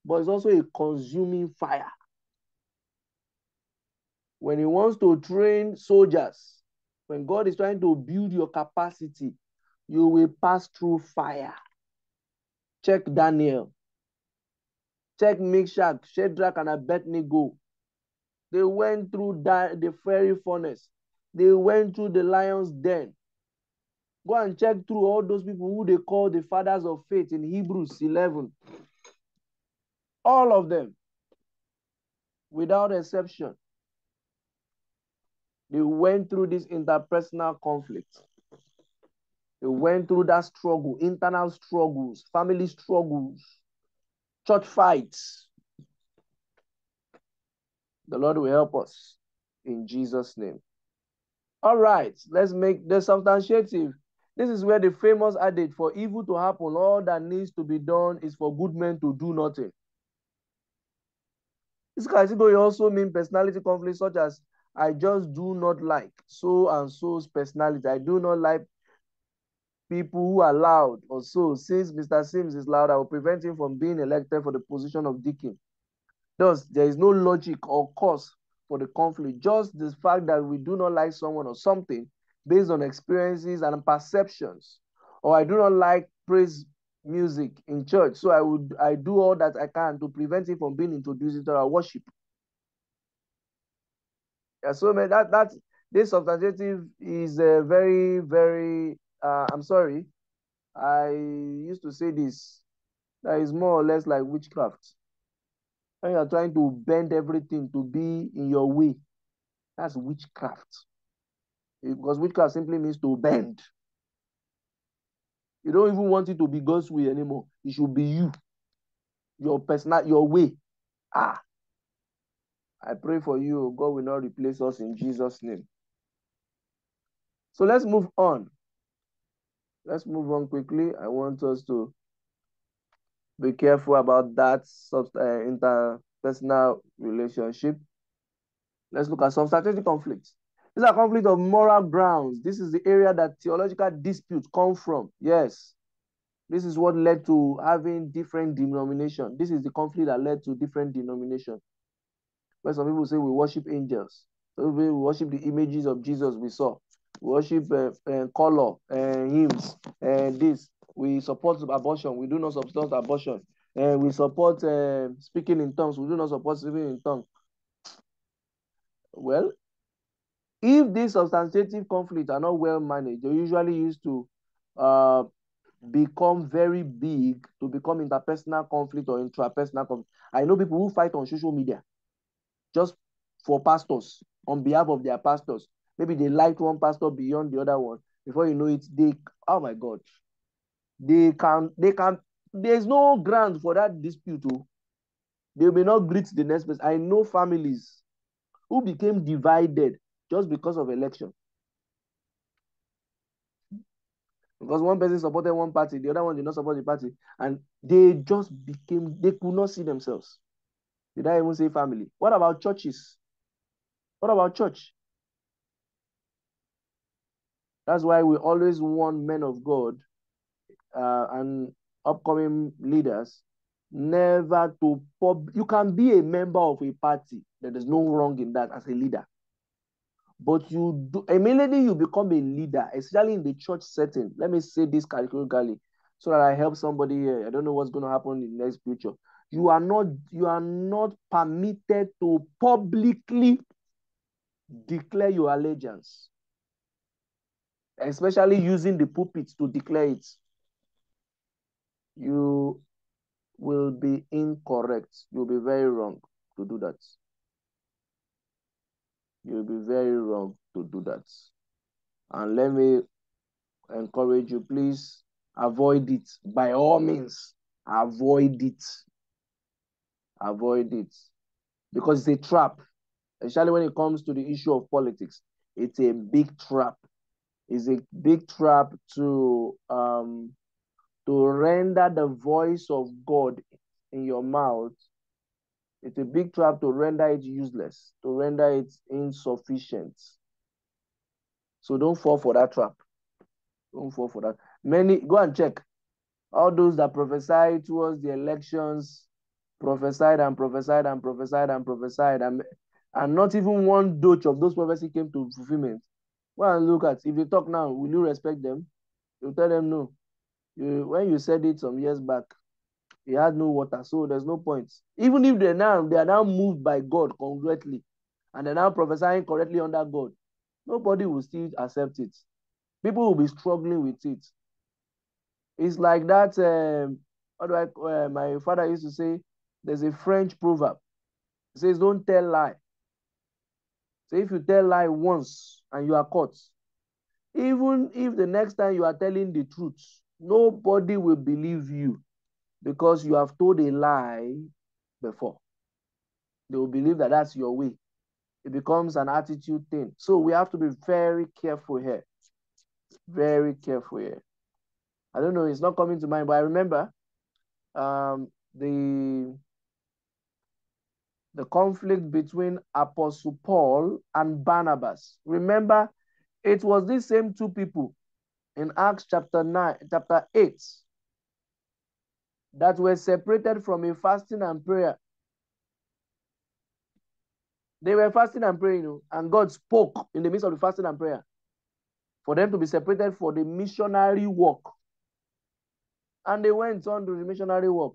but it's also a consuming fire. When he wants to train soldiers, when God is trying to build your capacity, you will pass through fire. Check Daniel. Check Meshach, Shadrach, and Abednego. They went through the fiery furnace. They went through the lion's den. Go and check through all those people who they call the fathers of faith in Hebrews 11. All of them, without exception, they went through this interpersonal conflict. They went through that struggle, internal struggles, family struggles, church fights. The Lord will help us in Jesus' name. All right, let's make the substantiative. This is where the famous adage for evil to happen, all that needs to be done is for good men to do nothing. This category also mean personality conflicts such as I just do not like so and so's personality. I do not like people who are loud or so. Since Mr. Sims is loud, I will prevent him from being elected for the position of deacon. Thus, there is no logic or cause for the conflict. Just the fact that we do not like someone or something based on experiences and perceptions. Or I do not like praise music in church. So I would I do all that I can to prevent it from being introduced into our worship. Yeah, so man, that that this substantive is a very, very uh, I'm sorry. I used to say this. That is more or less like witchcraft when you are trying to bend everything to be in your way, that's witchcraft. Because witchcraft simply means to bend. You don't even want it to be God's way anymore. It should be you, your personal, your way. Ah, I pray for you. God will not replace us in Jesus' name. So let's move on. Let's move on quickly. I want us to be careful about that uh, interpersonal relationship. Let's look at some strategic conflicts. These are conflicts of moral grounds. This is the area that theological disputes come from. Yes. This is what led to having different denomination. This is the conflict that led to different denomination. Where some people say we worship angels. Some people we worship the images of Jesus we saw. Worship uh, uh, color and uh, hymns and this we support abortion. We do not support abortion. And we support speaking in tongues. We do not support speaking in tongues. Well, If these substantive conflicts are not well managed, they usually used to uh, become very big to become interpersonal conflict or intrapersonal conflict. I know people who fight on social media just for pastors on behalf of their pastors. Maybe they liked one pastor beyond the other one. Before you know it, they oh my god, they can they can. There's no ground for that dispute. Oh. They may not greet the next person. I know families who became divided just because of election. Because one person supported one party, the other one did not support the party, and they just became, they could not see themselves. Did I even say family? What about churches? What about church? That's why we always want men of God uh, and upcoming leaders never to pub. You can be a member of a party. There is no wrong in that as a leader. But you do immediately you become a leader, especially in the church setting. Let me say this categorically so that I help somebody here. I don't know what's going to happen in the next future. You are not you are not permitted to publicly declare your allegiance, especially using the pulpit to declare it. You will be incorrect. You'll be very wrong to do that. You'll be very wrong to do that. And let me encourage you, please avoid it by all means. Avoid it. Avoid it. Because it's a trap, especially when it comes to the issue of politics. It's a big trap. It's a big trap to um, to render the voice of God in your mouth it's a big trap to render it useless, to render it insufficient. So don't fall for that trap. Don't fall for that. Many, go and check. All those that prophesied towards the elections, prophesied and prophesied and prophesied and prophesied, and, and not even one doge of those prophecy came to fulfillment. And look at, if you talk now, will you respect them? You tell them no. You, when you said it some years back, he had no water, so there's no point. Even if they now they are now moved by God correctly, and they're now prophesying correctly under God, nobody will still accept it. People will be struggling with it. It's like that. Um, how do I? Uh, my father used to say, "There's a French proverb. It says, don't tell lie. So if you tell lie once and you are caught, even if the next time you are telling the truth, nobody will believe you because you have told a lie before. They will believe that that's your way. It becomes an attitude thing. So we have to be very careful here. Very careful here. I don't know, it's not coming to mind, but I remember um, the the conflict between Apostle Paul and Barnabas. Remember, it was these same two people in Acts chapter 9, chapter 8, that were separated from a fasting and prayer. They were fasting and praying, and God spoke in the midst of the fasting and prayer for them to be separated for the missionary work. And they went on to the missionary work.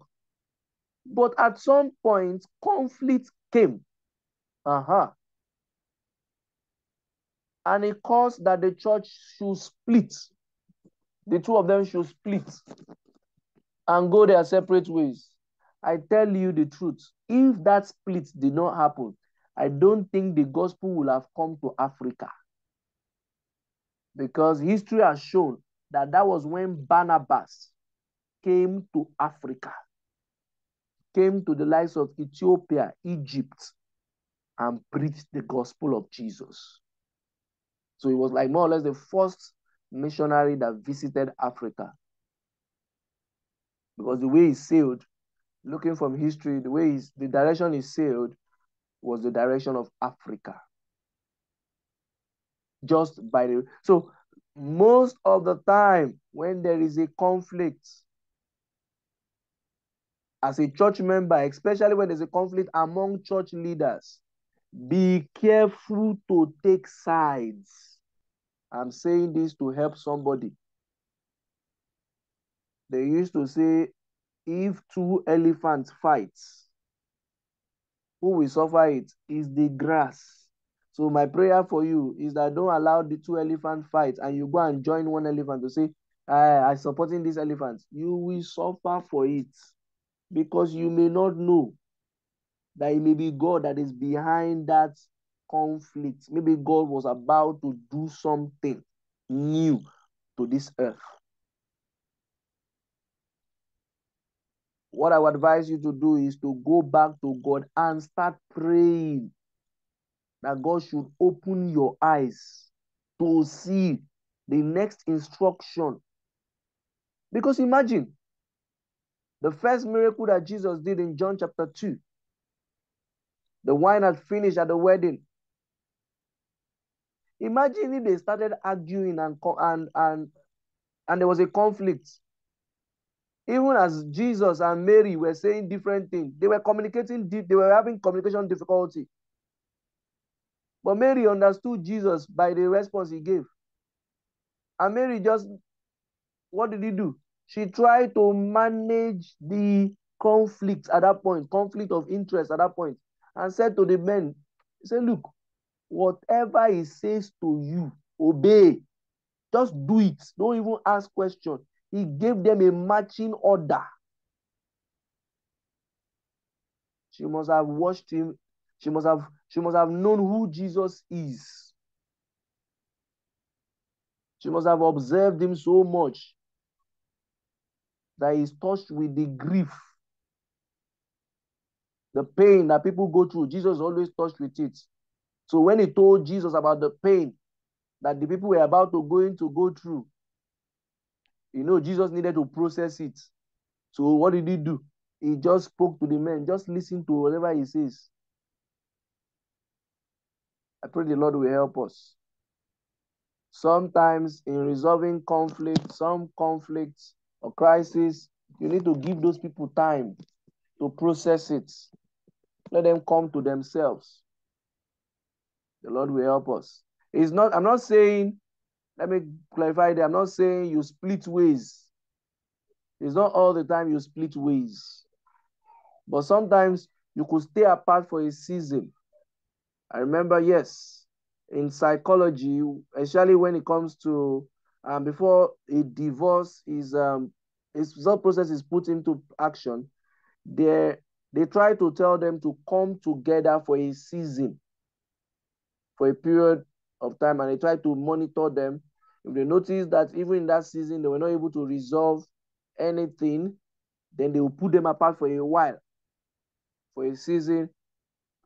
But at some point, conflict came. Uh-huh. And it caused that the church should split. The two of them should split and go their separate ways. I tell you the truth. If that split did not happen, I don't think the gospel will have come to Africa. Because history has shown that that was when Barnabas came to Africa, came to the likes of Ethiopia, Egypt, and preached the gospel of Jesus. So he was like more or less the first missionary that visited Africa because the way he sailed, looking from history, the way the direction he sailed was the direction of Africa. Just by the so most of the time when there is a conflict as a church member, especially when there's a conflict among church leaders, be careful to take sides. I'm saying this to help somebody. They used to say, if two elephants fight, who will suffer it is the grass. So my prayer for you is that don't allow the two elephant fight and you go and join one elephant to say, I, I supporting this elephant. You will suffer for it because you may not know that it may be God that is behind that conflict. Maybe God was about to do something new to this earth. What I would advise you to do is to go back to God and start praying that God should open your eyes to see the next instruction. Because imagine the first miracle that Jesus did in John chapter 2, the wine had finished at the wedding. Imagine if they started arguing and and and and there was a conflict. Even as Jesus and Mary were saying different things, they were communicating they were having communication difficulty. But Mary understood Jesus by the response he gave. And Mary just, what did he do? She tried to manage the conflict at that point, conflict of interest at that point, and said to the men, said, Look, whatever he says to you, obey. Just do it. Don't even ask questions. He gave them a matching order. She must have watched him. She must have she must have known who Jesus is. She must have observed him so much that he's touched with the grief, the pain that people go through. Jesus always touched with it. So when he told Jesus about the pain that the people were about to going to go through, you know, Jesus needed to process it. So what did he do? He just spoke to the men, just listen to whatever he says. I pray the Lord will help us. Sometimes in resolving conflict, some conflicts or crisis, you need to give those people time to process it. Let them come to themselves. The Lord will help us. It's not, I'm not saying, let me clarify that. I'm not saying you split ways. It's not all the time you split ways. But sometimes you could stay apart for a season I remember, yes, in psychology, especially when it comes to um, before a divorce is um, its result process is put into action, they they try to tell them to come together for a season, for a period of time, and they try to monitor them. If they notice that even in that season they were not able to resolve anything, then they will put them apart for a while, for a season,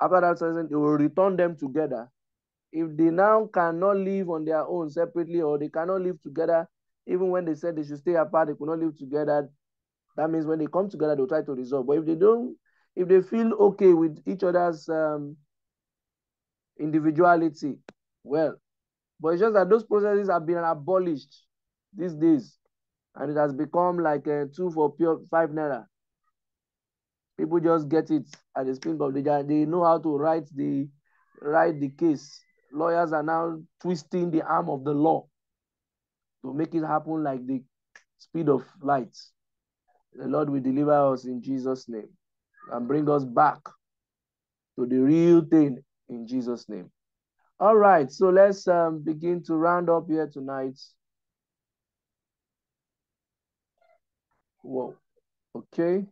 after that season, they will return them together. If they now cannot live on their own separately or they cannot live together, even when they said they should stay apart, they could not live together. That means when they come together, they'll try to resolve. But if they don't, if they feel okay with each other's um, individuality, well, but it's just that those processes have been abolished these days, and it has become like a two for pure five naira. People just get it at the speed of the They know how to write the write the case. Lawyers are now twisting the arm of the law to make it happen like the speed of light. The Lord will deliver us in Jesus' name and bring us back to the real thing in Jesus' name. All right, so let's um, begin to round up here tonight. Whoa, okay.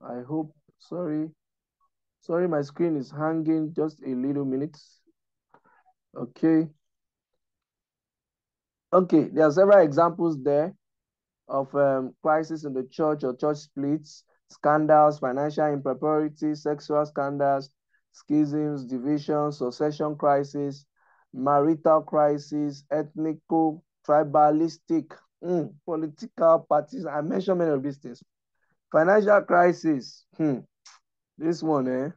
I hope, sorry, sorry, my screen is hanging just a little minute. Okay. Okay, there are several examples there of um, crisis in the church or church splits, scandals, financial impropriety, sexual scandals, schisms, divisions, succession crisis, marital crisis, ethnical, tribalistic, mm, political parties. I mentioned many of these things. Financial crisis. Hmm. This one, eh?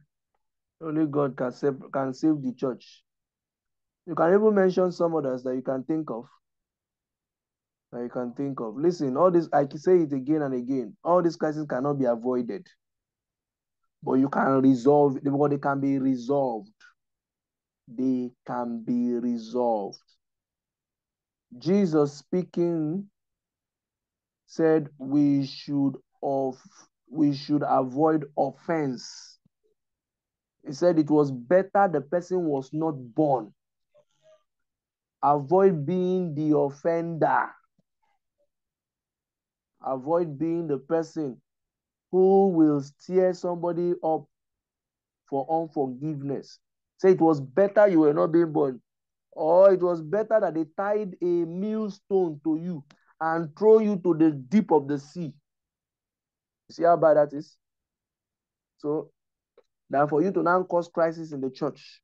Only God can save, can save the church. You can even mention some others that you can think of. That you can think of. Listen, all this, I can say it again and again. All these crises cannot be avoided. But you can resolve, but they can be resolved. They can be resolved. Jesus speaking said we should of we should avoid offense. He said it was better the person was not born. Avoid being the offender. Avoid being the person who will steer somebody up for unforgiveness. Say it was better you were not being born, or it was better that they tied a millstone to you and throw you to the deep of the sea. You See how bad that is? So, than for you to now cause crisis in the church.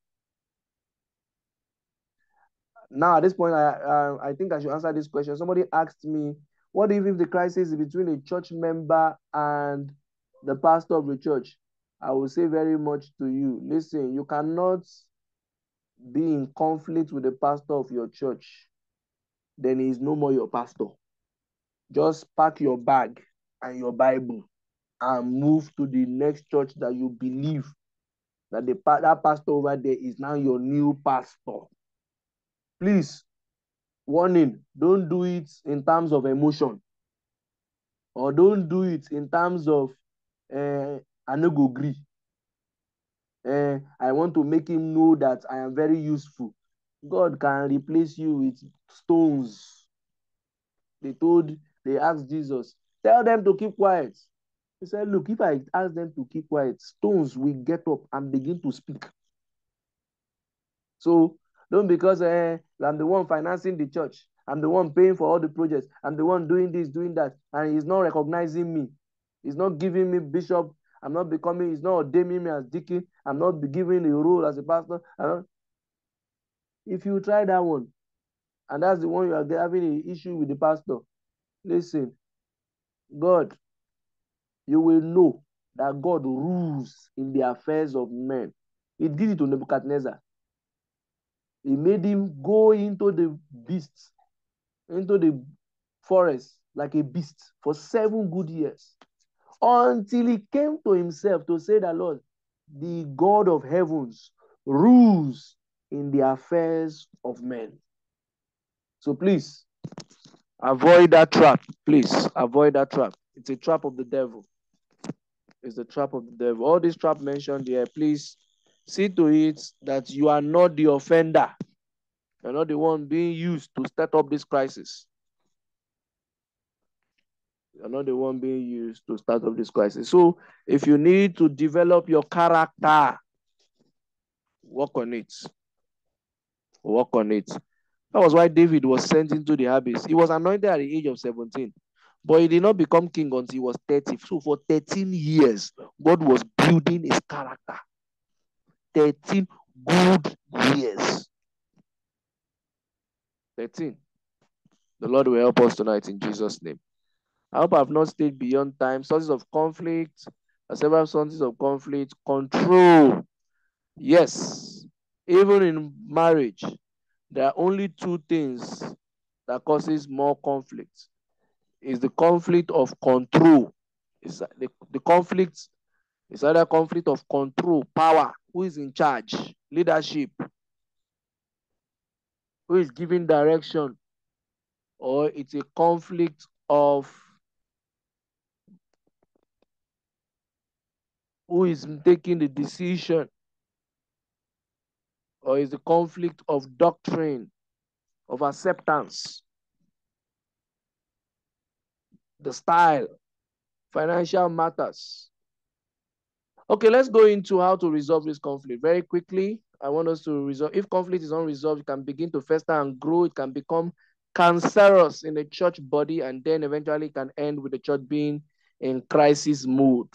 Now, at this point, I, I, I think I should answer this question. Somebody asked me, what if, if the crisis is between a church member and the pastor of the church? I will say very much to you. Listen, you cannot be in conflict with the pastor of your church. Then he is no more your pastor. Just pack your bag and your Bible and move to the next church that you believe that the that pastor over there is now your new pastor. Please, warning, don't do it in terms of emotion. Or don't do it in terms of uh, I no go. Uh, I want to make him know that I am very useful. God can replace you with stones. They told, they asked Jesus, tell them to keep quiet. He said, Look, if I ask them to keep quiet, stones will get up and begin to speak. So don't because uh, I'm the one financing the church, I'm the one paying for all the projects, I'm the one doing this, doing that, and he's not recognizing me. He's not giving me bishop. I'm not becoming, he's not ordaining me as deacon. I'm not giving a role as a pastor. If you try that one, and that's the one you are having an issue with the pastor, listen, God you will know that God rules in the affairs of men. He did it to Nebuchadnezzar. He made him go into the beasts, into the forest like a beast for seven good years until he came to himself to say that, Lord, the God of heavens rules in the affairs of men. So please avoid that trap. Please avoid that trap. It's a trap of the devil It's the trap of the devil. All these trap mentioned here, please see to it that you are not the offender. You're not the one being used to start up this crisis. You're not the one being used to start up this crisis. So if you need to develop your character, work on it. Work on it. That was why David was sent into the abyss. He was anointed at the age of 17. But he did not become king until he was 30. So for 13 years, God was building his character. 13 good years. 13. The Lord will help us tonight in Jesus' name. I hope I have not stayed beyond time. Sources of conflict, several sources of conflict, control. Yes, even in marriage, there are only two things that causes more conflict is the conflict of control. Is the, the conflict is either conflict of control, power, who is in charge, leadership, who is giving direction, or it's a conflict of who is taking the decision, or is a conflict of doctrine, of acceptance the style, financial matters. Okay, let's go into how to resolve this conflict very quickly. I want us to resolve. If conflict is unresolved, it can begin to fester and grow. It can become cancerous in the church body, and then eventually can end with the church being in crisis mode.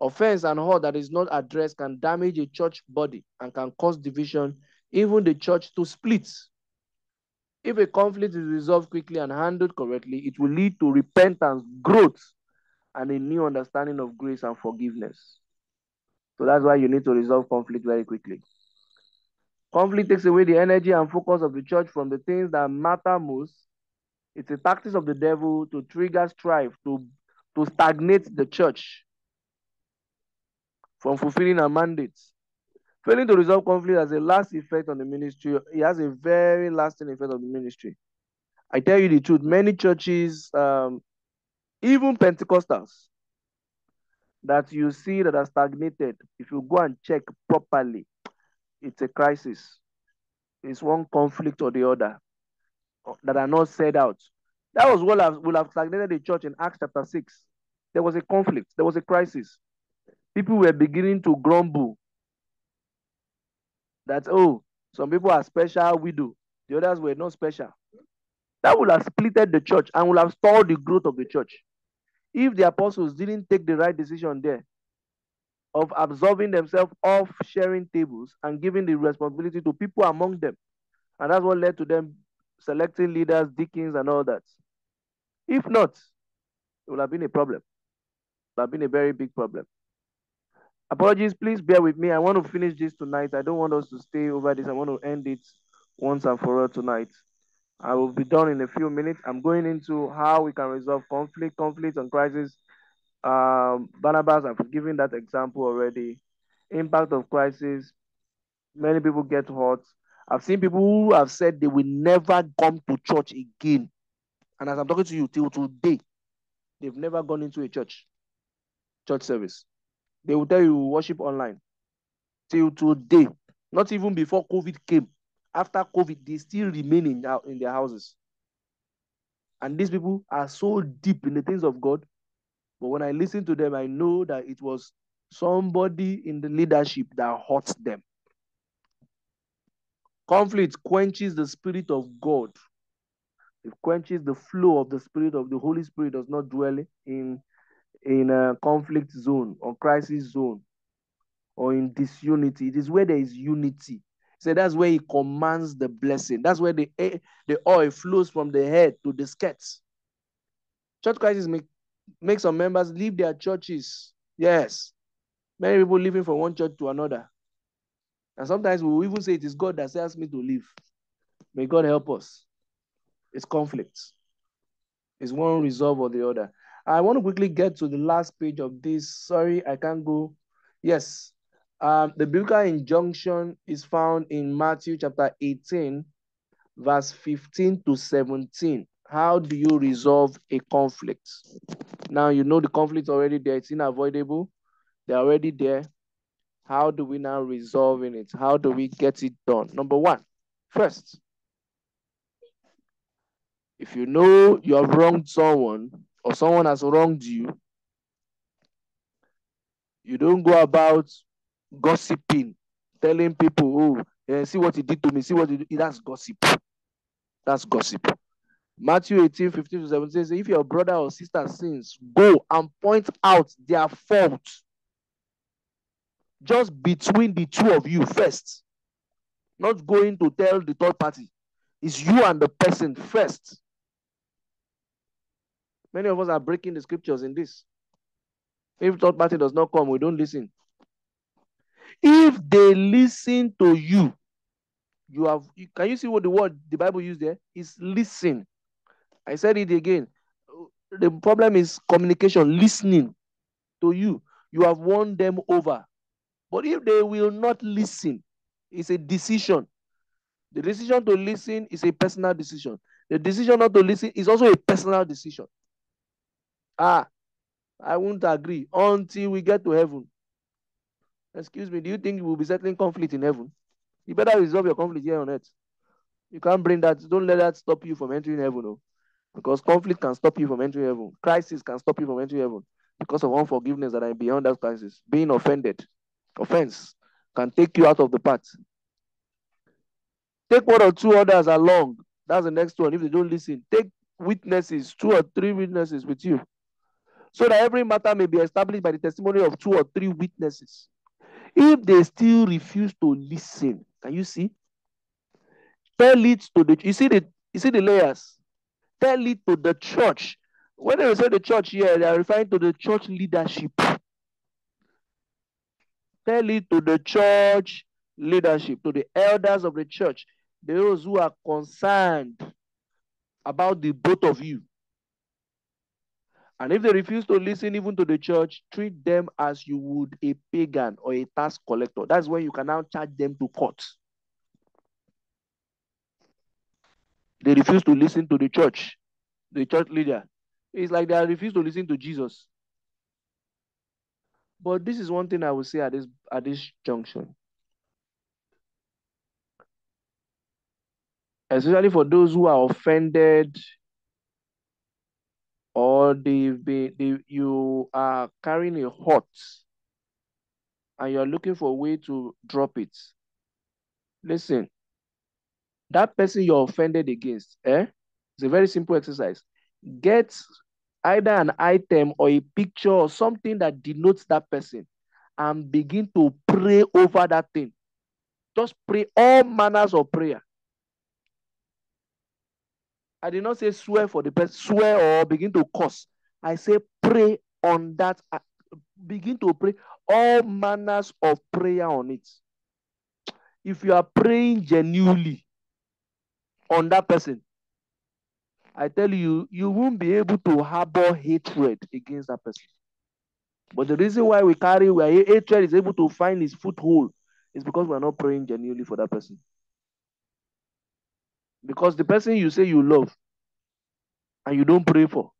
Offense and hurt that is not addressed can damage a church body and can cause division, even the church to split. If a conflict is resolved quickly and handled correctly, it will lead to repentance, growth, and a new understanding of grace and forgiveness. So that's why you need to resolve conflict very quickly. Conflict takes away the energy and focus of the church from the things that matter most. It's a tactic of the devil to trigger strife, to, to stagnate the church from fulfilling our mandates. Failing to resolve conflict has a last effect on the ministry. It has a very lasting effect on the ministry. I tell you the truth, many churches, um, even Pentecostals, that you see that are stagnated, if you go and check properly, it's a crisis. It's one conflict or the other uh, that are not said out. That was what will have stagnated the church in Acts chapter 6. There was a conflict, there was a crisis. People were beginning to grumble that, oh, some people are special widow, the others were not special. That would have splitted the church and would have stalled the growth of the church. If the apostles didn't take the right decision there of absolving themselves of sharing tables and giving the responsibility to people among them, and that's what led to them selecting leaders, deacons, and all that. If not, it would have been a problem. It would have been a very big problem. Apologies, please bear with me. I want to finish this tonight. I don't want us to stay over this. I want to end it once and for all tonight. I will be done in a few minutes. I'm going into how we can resolve conflict, conflict and crisis. Um, Barnabas, I've given that example already. Impact of crisis. Many people get hurt. I've seen people who have said they will never come to church again. And as I'm talking to you till today, they've never gone into a church, church service. They will tell you worship online. Till today, not even before COVID came. After COVID, they still remain in, in their houses. And these people are so deep in the things of God. But when I listen to them, I know that it was somebody in the leadership that hurt them. Conflict quenches the spirit of God. It quenches the flow of the spirit of the Holy Spirit does not dwell in in a conflict zone or crisis zone or in disunity. It is where there is unity. So that's where he commands the blessing. That's where the, the oil flows from the head to the skirts. Church crisis make, make some members leave their churches. Yes. Many people living from one church to another. And sometimes we even say it is God that tells me to leave. May God help us. It's conflict. It's one resolve or the other. I want to quickly get to the last page of this. Sorry, I can't go. Yes. Um, the biblical injunction is found in Matthew chapter 18, verse 15 to 17. How do you resolve a conflict? Now you know the conflict already there, it's unavoidable. They're already there. How do we now resolve in it? How do we get it done? Number one, first, if you know you have wronged someone or someone has wronged you, you don't go about gossiping, telling people, oh, yeah, see what he did to me, see what he did. That's gossip. That's gossip. Matthew 18, 15 to 17 says, if your brother or sister sins, go and point out their fault just between the two of you first, not going to tell the third party. It's you and the person first. Many of us are breaking the scriptures in this. If third party does not come, we don't listen. If they listen to you, you have can you see what the word the Bible used there is listen. I said it again. The problem is communication, listening to you. You have won them over. But if they will not listen, it's a decision. The decision to listen is a personal decision. The decision not to listen is also a personal decision. Ah, I won't agree until we get to heaven. Excuse me, do you think you will be settling conflict in heaven? You better resolve your conflict here on earth. You can't bring that, don't let that stop you from entering heaven. No? Because conflict can stop you from entering heaven. Crisis can stop you from entering heaven because of unforgiveness that are beyond that crisis. Being offended offense can take you out of the path. Take one or two others along. That's the next one. If they don't listen, take witnesses, two or three witnesses with you, so that every matter may be established by the testimony of two or three witnesses. If they still refuse to listen, can you see? Tell it to the you see the you see the layers. Tell it to the church. When they say the church here, they are referring to the church leadership. Tell it to the church leadership, to the elders of the church, those who are concerned about the both of you. And if they refuse to listen even to the church, treat them as you would a pagan or a tax collector. That's when you can now charge them to court. They refuse to listen to the church, the church leader. It's like they refuse to listen to Jesus. But this is one thing I will say at this at this junction. Especially for those who are offended or they've been you are carrying a hot and you're looking for a way to drop it. Listen, that person you're offended against, eh? It's a very simple exercise. Get either an item or a picture or something that denotes that person and begin to pray over that thing. Just pray all manners of prayer. I did not say swear for the person, swear or begin to curse. I say pray on that. Uh, begin to pray all manners of prayer on it. If you are praying genuinely on that person, I tell you, you won't be able to harbor hatred against that person. But the reason why we carry where hatred is able to find its foothold is because we're not praying genuinely for that person. Because the person you say you love and you don't pray for,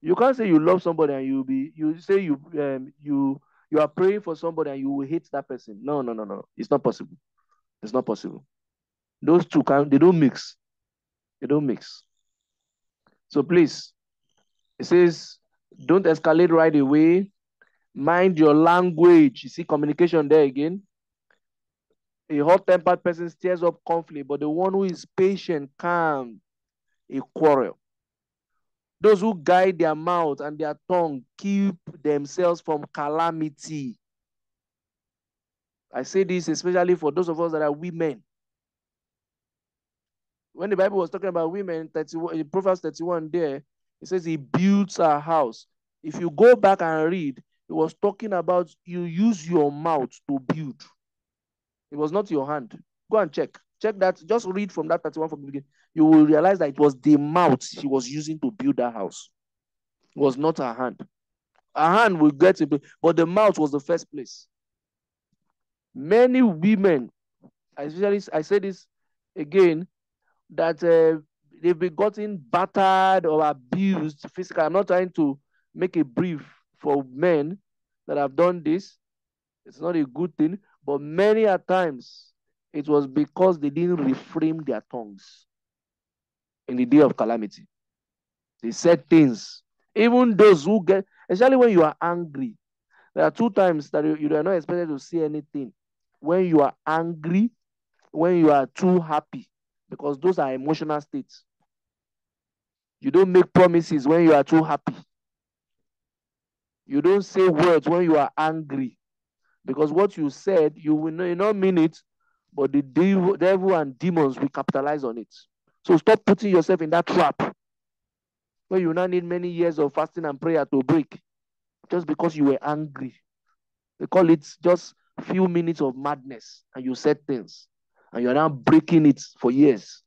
you can't say you love somebody and you be you say you um, you you are praying for somebody and you will hate that person. No, no, no, no. It's not possible. It's not possible. Those two can they don't mix. They don't mix. So please, it says, don't escalate right away. Mind your language. You see communication there again. A hot-tempered person stirs up conflict, but the one who is patient, calm, a quarrel. Those who guide their mouth and their tongue keep themselves from calamity. I say this especially for those of us that are women when the Bible was talking about women, 31, in Proverbs 31 there, it says he builds a house. If you go back and read, it was talking about you use your mouth to build. It was not your hand. Go and check. Check that. Just read from that 31 from the beginning. You will realize that it was the mouth she was using to build that house. It was not her hand. Her hand will get it, but the mouth was the first place. Many women, especially I say this again, that uh, they've been gotten battered or abused physically. I'm not trying to make a brief for men that have done this. It's not a good thing, but many a times it was because they didn't reframe their tongues in the day of calamity. They said things. Even those who get, especially when you are angry, there are two times that you, you are not expected to see anything. When you are angry, when you are too happy, because those are emotional states. You don't make promises when you are too happy. You don't say words when you are angry. Because what you said, you will not, you not mean it, but the devil, devil and demons will capitalize on it. So stop putting yourself in that trap where you now need many years of fasting and prayer to break just because you were angry. They call it just few minutes of madness and you said things and you're now breaking it for years.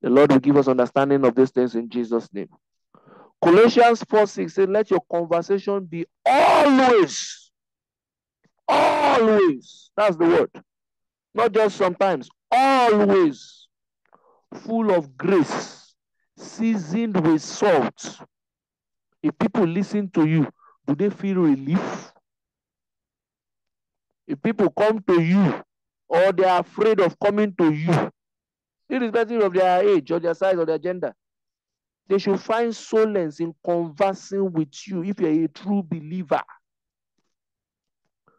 The Lord will give us understanding of these things in Jesus' name. Colossians 4 6 says, Let your conversation be always, always, that's the word, not just sometimes, always full of grace, seasoned with salt. If people listen to you, do they feel relief? If people come to you or they are afraid of coming to you, irrespective of their age or their size or their gender. They should find solace in conversing with you if you're a true believer.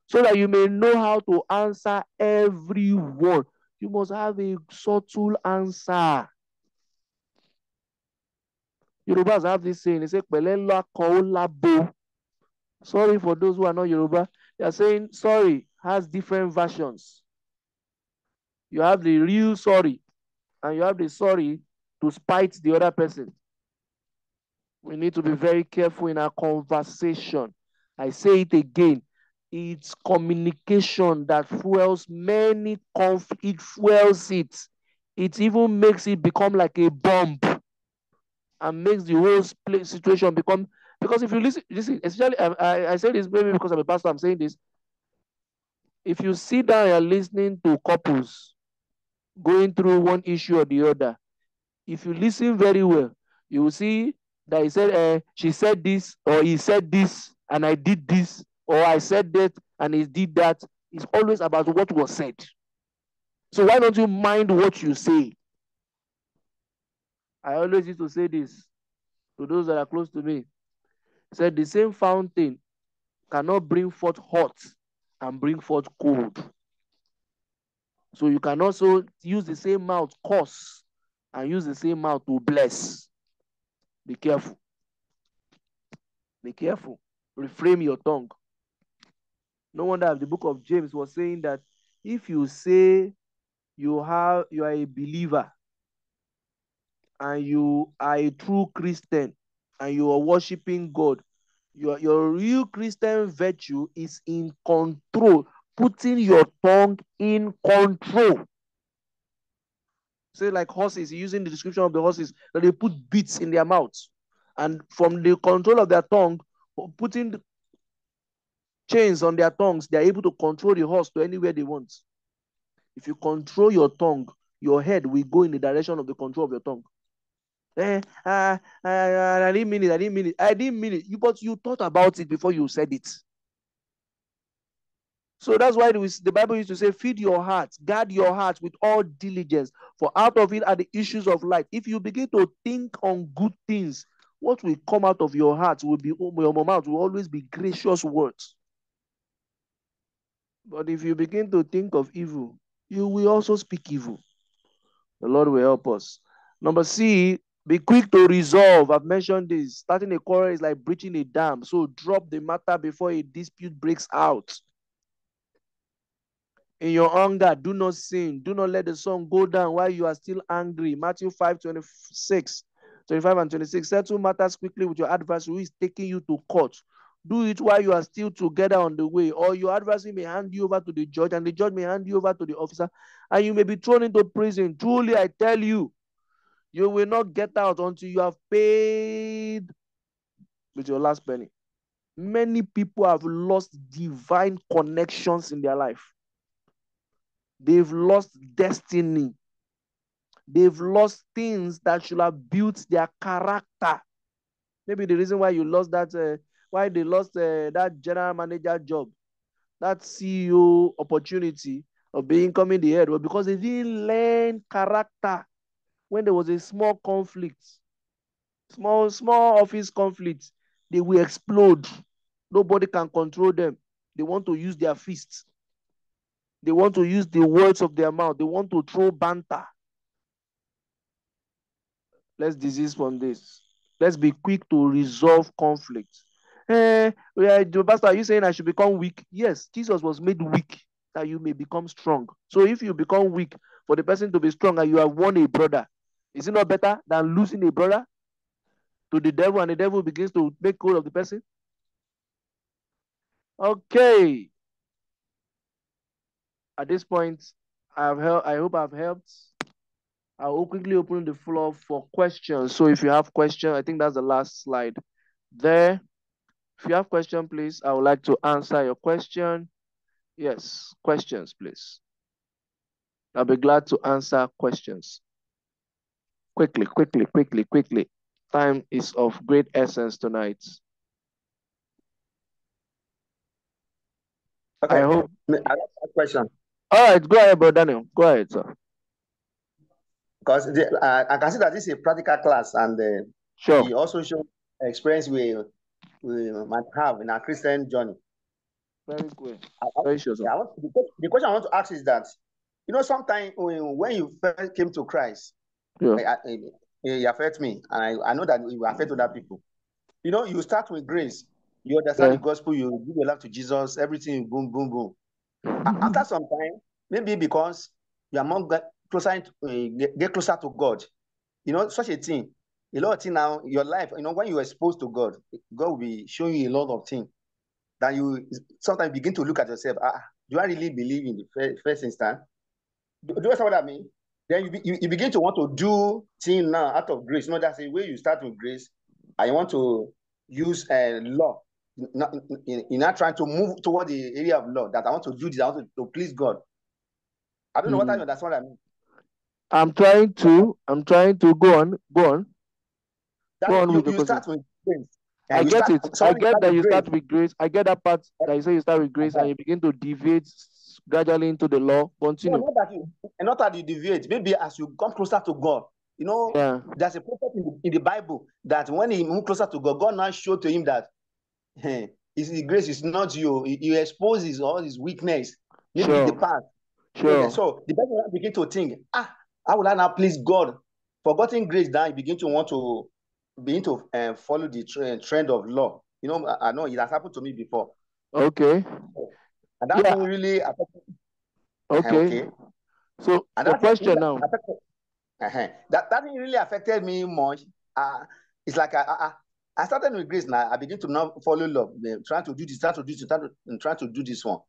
So that you may know how to answer everyone. You must have a subtle answer. Yorubas have this saying, they say, Sorry for those who are not Yoruba. They are saying sorry has different versions. You have the real sorry, and you have the sorry to spite the other person. We need to be very careful in our conversation. I say it again. It's communication that fuels many conflict. It fuels it. It even makes it become like a bomb and makes the whole situation become because if you listen, listen especially I, I, I say this maybe because I'm a pastor, I'm saying this. If you sit down and listening to couples going through one issue or the other, if you listen very well, you will see that he said, uh, she said this or he said this and I did this or I said that and he did that. It's always about what was said. So why don't you mind what you say? I always used to say this to those that are close to me. Said the same fountain cannot bring forth hot and bring forth cold. So you can also use the same mouth curse and use the same mouth to bless. Be careful. Be careful. Reframe your tongue. No wonder the book of James was saying that if you say you have you are a believer and you are a true Christian and you are worshiping God, your, your real Christian virtue is in control, putting your tongue in control. Say, like horses, using the description of the horses, that they put bits in their mouths. And from the control of their tongue, putting chains on their tongues, they are able to control the horse to anywhere they want. If you control your tongue, your head will go in the direction of the control of your tongue. Eh, uh, uh, I didn't mean it. I didn't mean it. I didn't mean it. You, but you thought about it before you said it. So that's why the Bible used to say, Feed your heart, guard your heart with all diligence, for out of it are the issues of life. If you begin to think on good things, what will come out of your heart will be your mouth will always be gracious words. But if you begin to think of evil, you will also speak evil. The Lord will help us. Number C, be quick to resolve. I've mentioned this. Starting a quarrel is like breaching a dam. So drop the matter before a dispute breaks out. In your anger, do not sin. Do not let the sun go down while you are still angry. Matthew 5 26, 25 and 26. Settle matters quickly with your adversary who is taking you to court. Do it while you are still together on the way, or your adversary may hand you over to the judge, and the judge may hand you over to the officer, and you may be thrown into prison. Truly, I tell you, you will not get out until you have paid with your last penny. Many people have lost divine connections in their life. They've lost destiny. They've lost things that should have built their character. Maybe the reason why you lost that uh, why they lost uh, that general manager job, that CEO opportunity of becoming the head, was because they didn't learn character when there was a small conflict, small small office conflict, they will explode. Nobody can control them. They want to use their fists. They want to use the words of their mouth. They want to throw banter. Let's desist from this. Let's be quick to resolve conflict. Eh, Pastor, are you saying I should become weak? Yes, Jesus was made weak that you may become strong. So if you become weak for the person to be strong and you have won a brother, is it not better than losing a brother to the devil and the devil begins to make hold of the person? Okay. At this point, I've helped, I hope I've helped. I will quickly open the floor for questions. So if you have questions, I think that's the last slide there. If you have question, please, I would like to answer your question. Yes, questions, please. I'll be glad to answer questions. Quickly, quickly, quickly, quickly. Time is of great essence tonight. Okay. I hope. I have a question. All right, go ahead, bro Daniel. Go ahead, sir. Because uh, I can see that this is a practical class, and uh, sure. he also show experience we we might have in our Christian journey. Very good. Very sure. Yeah, want, the, the, question I want to ask is that, you know, sometimes when, when you first came to Christ, yeah. it, it, affects me, and I, I know that it will affect other people. You know, you start with grace, you understand yeah. the gospel, you give your life to Jesus, everything boom, boom, boom. After some time, maybe because you are more closer to, uh, get, get closer to God, you know, such a thing a lot of things now, your life, you know, when you're exposed to God, God will be showing you a lot of things that you sometimes begin to look at yourself. Ah, do I really believe in the first, first instance? Do, do you understand what I mean? Then you, be, you, you begin to want to do things now out of grace. You know, that's the way you start with grace. I want to use a uh, law. Not, in, in not trying to move toward the area of law that I want to do this, I want to, to please God. I don't know mm. what I mean. That's what I mean. I'm trying to. I'm trying to go on. Go on. That, you, you start with grace. I get start, it. I get that you grace. start with grace. I get that part that you say you start with grace and you begin to deviate gradually into the law. Continue. No, not that you, not that you deviate. Maybe as you come closer to God, you know, yeah. there's a prophet in the, in the Bible that when he moved closer to God, God now showed to him that hey, his grace is not you. You expose his all his weakness, maybe sure. in the past. Sure. So the person begin to think, ah, how will I now please God? Forgetting grace, then you begin to want to begin to uh, follow the trend, trend of law. You know, I, I, know it has happened to me before. Okay. And that yeah. really affected. Okay. okay. So and the question now. Affected, uh-huh. That that really affected me much. Uh, it's like I, I, I started with grace now. I begin to now follow law, trying to do this, trying to do this, trying to, trying to do this one.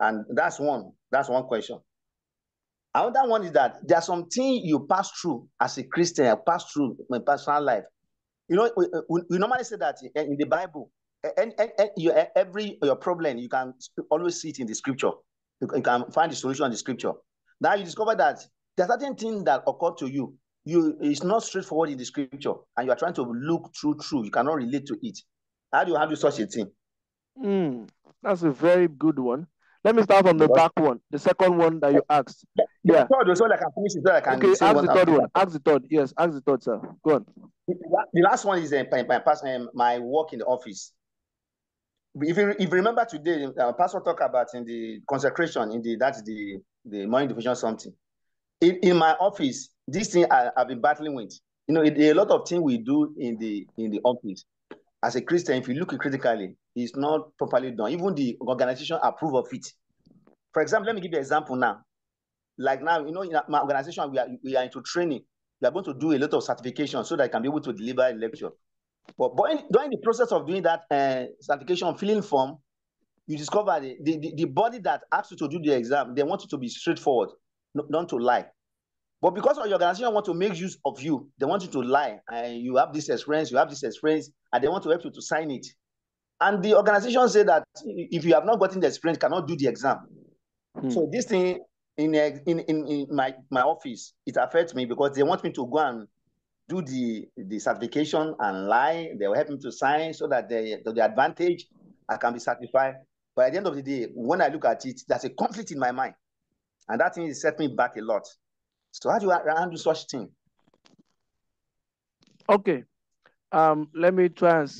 And that's one. That's one question. Another one is that there's something you pass through as a Christian, I pass through my personal life. You know, we, we, we normally say that in the Bible, and, and, and your, every your problem, you can always see it in the scripture. You, you can find the solution in the scripture. Now you discover that there's certain thing that occurred to you. You it's not straightforward in the scripture, and you are trying to look through through. You cannot relate to it. How do you handle such a thing? Mm, that's a very good one. Let me start from the back one, the second one that you asked. Yeah. The third, so I can finish I can okay, ask the third one. Ask the third. Yes, ask the third, sir. Go on. The last one is uh, my, my, my work in the office. If you, if you remember today, uh, Pastor talked about in the consecration, in the that's the the morning division something. In, in my office, this thing I, have been battling with. You know, it, a lot of things we do in the in the office. As a Christian, if you look critically, it's not properly done. Even the organization approve of it. For example, let me give you an example now. Like now, you know, in my organization, we are, we are into training. We are going to do a lot of certification so that I can be able to deliver a lecture. But, but in, during the process of doing that uh, certification filling form, you discover the, the, the body that asks you to do the exam, they want you to be straightforward, not to lie. But because of your organization want to make use of you, they want you to lie. And you have this experience, you have this experience, and they want to help you to sign it. And the organization say that if you have not gotten the experience, cannot do the exam. Hmm. So this thing in, in in in my my office, it affects me because they want me to go and do the the certification and lie. They will help me to sign so that they, the advantage I can be certified. But at the end of the day, when I look at it, there's a conflict in my mind, and that thing set me back a lot. So how do you handle such thing? Okay, um, let me try and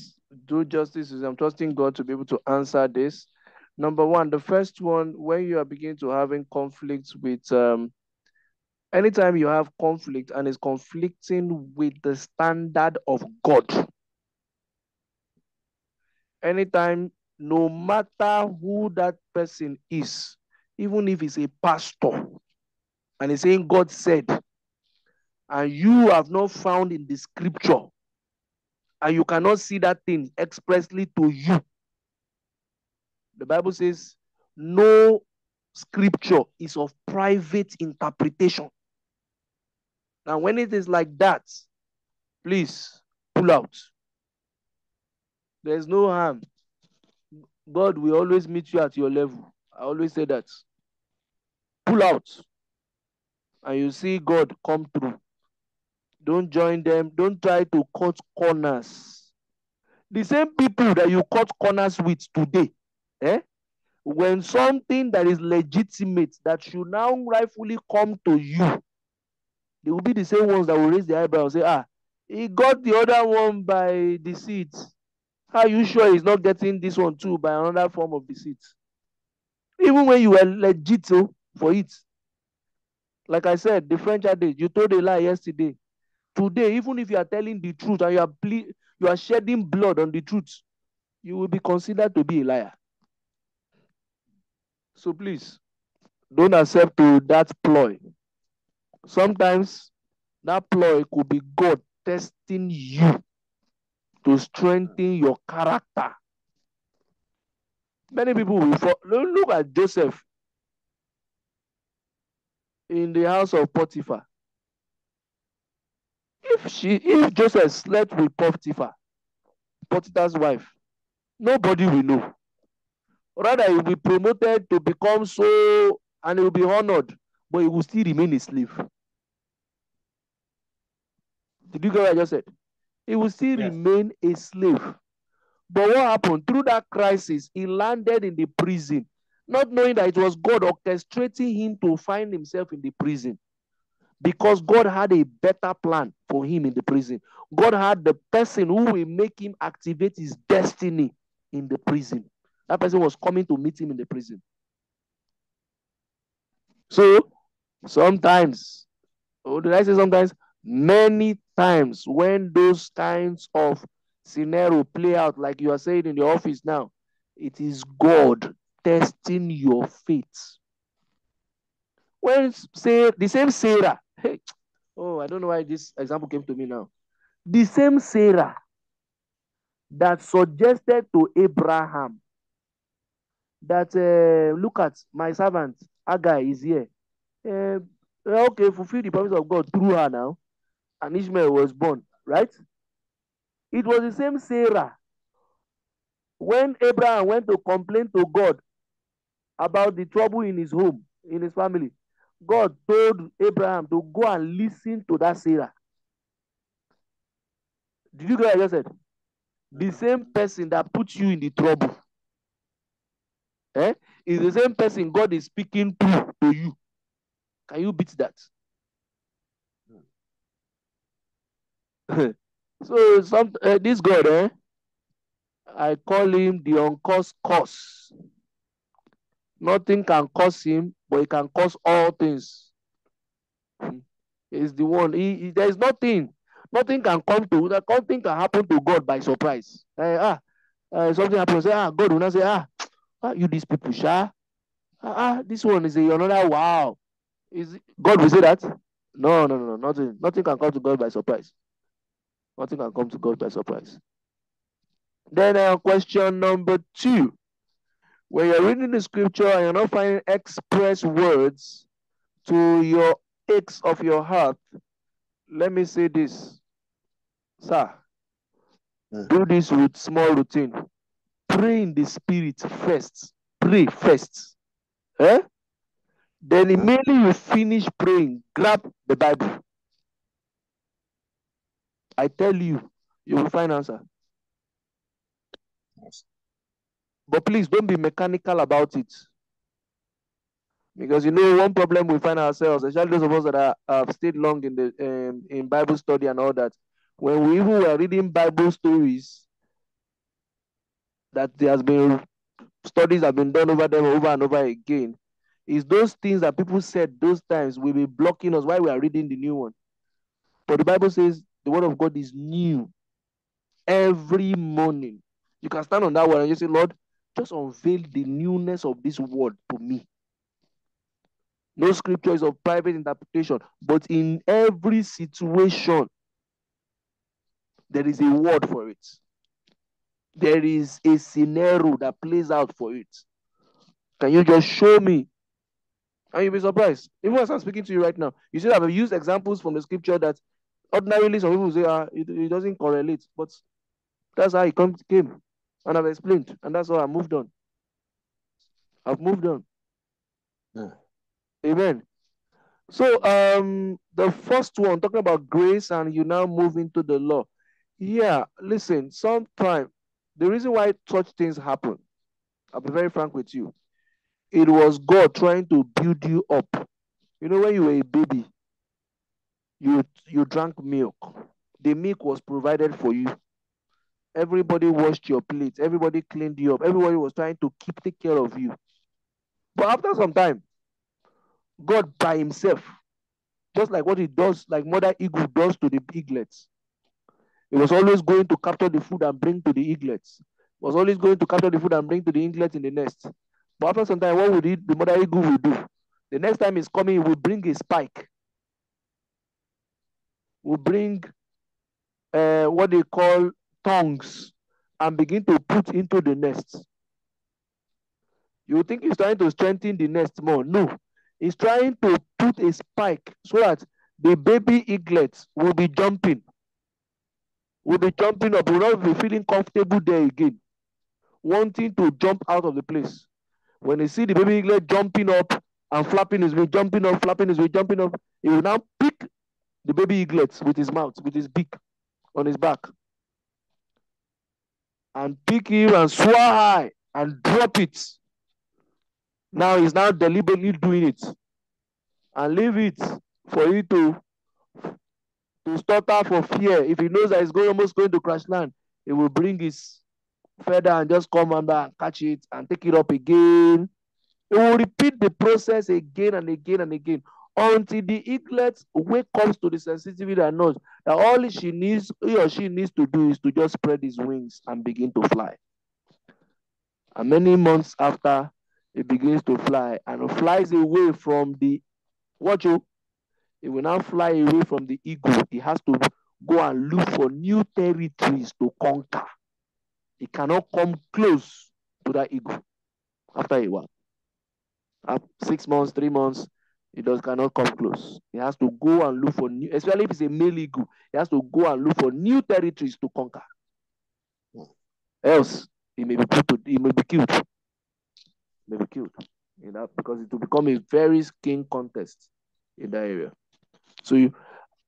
do justice I'm trusting God to be able to answer this. Number one, the first one, when you are beginning to having conflicts with, um, anytime you have conflict and it's conflicting with the standard of God, anytime, no matter who that person is, even if he's a pastor, and he's saying God said, and you have not found in the scripture and you cannot see that thing expressly to you. The Bible says, no scripture is of private interpretation. Now, when it is like that, please pull out. There's no harm. God will always meet you at your level. I always say that. Pull out. And you see God come through. Don't join them. Don't try to cut corners. The same people that you cut corners with today, eh? when something that is legitimate that should now rightfully come to you, they will be the same ones that will raise their eyebrow and say, ah, he got the other one by deceit. Are you sure he's not getting this one too by another form of deceit? Even when you were legit oh, for it. Like I said, the French adage, you told a lie yesterday. Today, even if you are telling the truth and you are you are shedding blood on the truth, you will be considered to be a liar. So please, don't accept to that ploy. Sometimes that ploy could be God testing you to strengthen your character. Many people will fall. Look at Joseph in the house of Potiphar. If she, if Joseph slept with Potiphar, Potiphar's wife, nobody will know. Rather, he will be promoted to become so, and he will be honored, but he will still remain a slave. Did you get what I just said? He will still yes. remain a slave. But what happened? Through that crisis, he landed in the prison, not knowing that it was God orchestrating him to find himself in the prison. Because God had a better plan for him in the prison. God had the person who will make him activate his destiny in the prison. That person was coming to meet him in the prison. So sometimes, or did I say sometimes? Many times when those kinds of scenario play out, like you are saying in the office now, it is God testing your faith. When say the same Sarah, hey, oh, I don't know why this example came to me now. The same Sarah that suggested to Abraham that uh, look at my servant Agar is here. Uh, okay, fulfill the promise of God through her now, and Ishmael was born, right? It was the same Sarah when Abraham went to complain to God about the trouble in his home, in his family. God told Abraham to go and listen to that Sarah. Did you get what I just said? The same person that put you in the trouble eh, is the same person God is speaking to, to you. Can you beat that? so some uh, this God, eh, I call him the uncaused cause. Nothing can cause him, but he can cause all things. He's the one. He, he, there is nothing. Nothing can come to. Nothing can happen to God by surprise. Uh, ah, uh, something happens. Ah, God will not say, ah, ah, you these people, sha. Ah, ah, this one is a, another wow. Is God will say that? No, no, no, nothing. Nothing can come to God by surprise. Nothing can come to God by surprise. Then uh, question number two. When you're reading the scripture and you're not finding express words to your aches of your heart, let me say this. Sir, mm. do this with small routine. Pray in the spirit first. Pray first. Eh? Then immediately you finish praying, grab the Bible. I tell you, you will find answer. Yes. But please don't be mechanical about it. Because you know one problem we find ourselves, especially those of us that are, have stayed long in the um, in Bible study and all that, when we even were reading Bible stories, that there has been studies have been done over them over and over again, is those things that people said those times will be blocking us while we are reading the new one. But the Bible says the word of God is new every morning. You can stand on that word and you say, Lord, just unveil the newness of this word to me. No scripture is of private interpretation, but in every situation, there is a word for it. There is a scenario that plays out for it. Can you just show me? And you'll be surprised. Even as I'm speaking to you right now, you see, I've used examples from the scripture that ordinarily some people say, ah, it, it doesn't correlate, but that's how it come, came. And I've explained, and that's why I moved on. I've moved on. Yeah. Amen. So um the first one talking about grace and you now move into the law. Yeah, listen, sometimes the reason why such things happen, I'll be very frank with you. It was God trying to build you up. You know, when you were a baby, you you drank milk. The milk was provided for you. Everybody washed your plates, everybody cleaned you up, everybody was trying to keep take care of you. But after some time, God by himself, just like what he does, like Mother Eagle does to the eaglets. He was always going to capture the food and bring to the eaglets. He was always going to capture the food and bring to the eaglets in the nest. But after some time, what would he, the Mother Eagle will do? The next time he's coming, he will bring a spike. Will bring uh, what they call tongues and begin to put into the nest. You think he's trying to strengthen the nest more. No, he's trying to put a spike so that the baby eaglets will be jumping. Will be jumping up, will not be feeling comfortable there again, wanting to jump out of the place. When they see the baby eaglet jumping up and flapping his wings, jumping up, flapping his wings, jumping up, he will now pick the baby eaglets with his mouth, with his beak on his back and pick him and soar high and drop it. Now he's now deliberately doing it and leave it for you to to stutter for fear. If he knows that he's going almost going to crash land, he will bring his feather and just come under and catch it and take it up again. He will repeat the process again and again and again until the eaglet wakes comes to the sensitivity and knows that all she needs, he or she needs to do is to just spread his wings and begin to fly. And many months after, it begins to fly and flies away from the watch you. It will now fly away from the eagle. He has to go and look for new territories to conquer. He cannot come close to that eagle after a while. After six months, three months, he does cannot come close. He has to go and look for new, especially if it's a male eagle, he has to go and look for new territories to conquer. Else, he may be put to, he may be killed. He may be killed. You know, because it will become a very skin contest in that area. So you,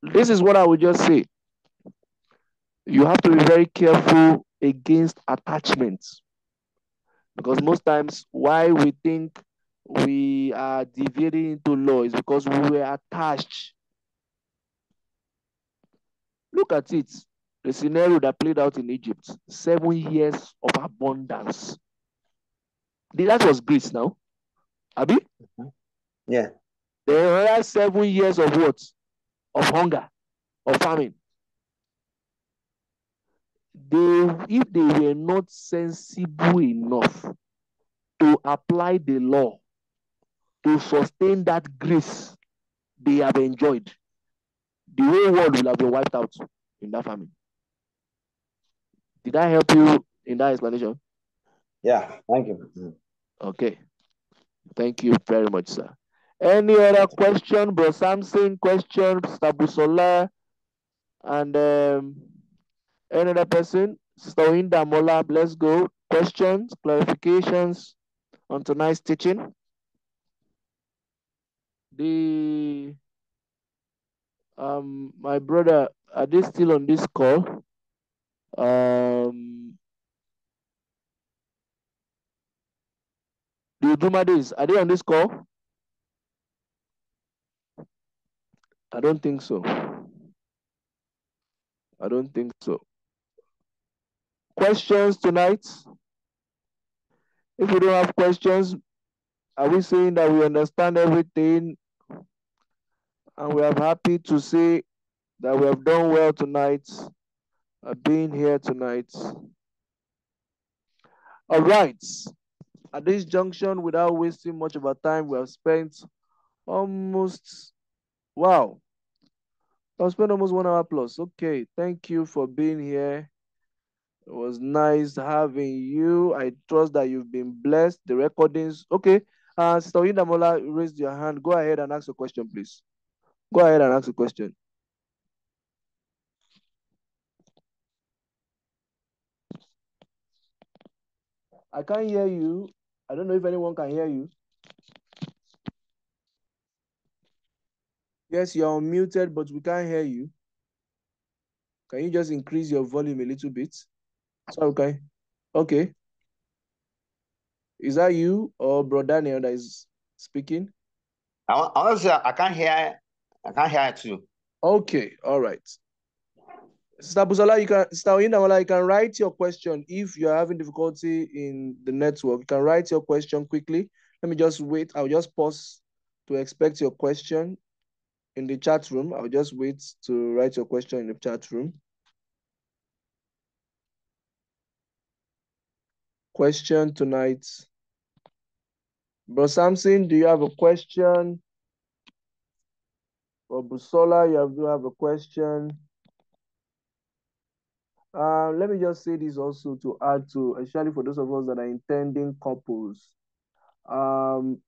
this is what I would just say. You have to be very careful against attachments. Because most times why we think we are deviating into law is because we were attached. Look at it. The scenario that played out in Egypt, seven years of abundance. That was Greece now. Abi? Mm-hmm. Yeah. There were seven years of what? Of hunger, of famine. They, if they were not sensible enough to apply the law to sustain that grace they have enjoyed, the whole world will have been wiped out in that famine. Did I help you in that explanation? Yeah, thank you. Okay. Thank you very much, sir. Any other question, Bro Samson? Question, Stabusola, and um, any other person? Stoinda Mola, let's go. Questions, clarifications on tonight's teaching. The um my brother, are they still on this call? Um the Uduma are they on this call? I don't think so. I don't think so. Questions tonight? If we don't have questions, are we saying that we understand everything and we are happy to say that we have done well tonight, uh, being here tonight? All right. At this junction, without wasting much of our time, we have spent almost, wow, I've spent almost one hour plus. Okay, thank you for being here. It was nice having you. I trust that you've been blessed. The recordings. Okay, uh, Sister Indamola raised your hand. Go ahead and ask a question, please. Go ahead and ask a question. I can't hear you. I don't know if anyone can hear you. Yes, you're unmuted, but we can't hear you. Can you just increase your volume a little bit? So okay. Okay. Is that you or Bro Daniel that is speaking? I say I can't hear I can't hear it too. Okay, all right. Sister Buzola, you can Sister Inawala, you can write your question if you're having difficulty in the network. You can write your question quickly. Let me just wait. I'll just pause to expect your question in the chat room. I'll just wait to write your question in the chat room. Question tonight. Bro Samson, do you have a question? For Busola, you have, do have a question? Uh, let me just say this also to add to, especially for those of us that are intending couples. Um,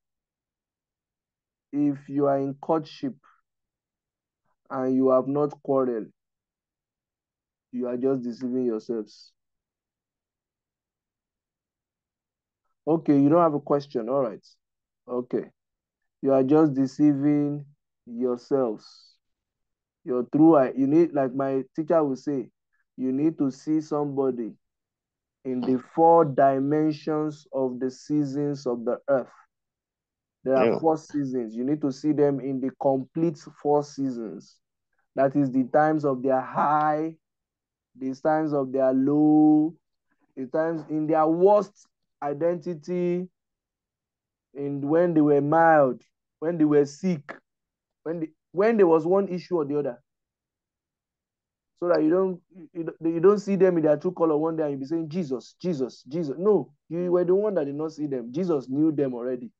if you are in courtship and you have not quarreled, you are just deceiving yourselves. Okay, you don't have a question. All right. Okay. You are just deceiving yourselves. Your true eye. You need, like my teacher will say, you need to see somebody in the four dimensions of the seasons of the earth. There are yeah. four seasons. You need to see them in the complete four seasons. That is the times of their high, the times of their low, the times in their worst identity, and when they were mild, when they were sick, when they, when there was one issue or the other. So that you don't you, you don't see them in their true color one day and you be saying Jesus, Jesus, Jesus. No, you were the one that did not see them. Jesus knew them already.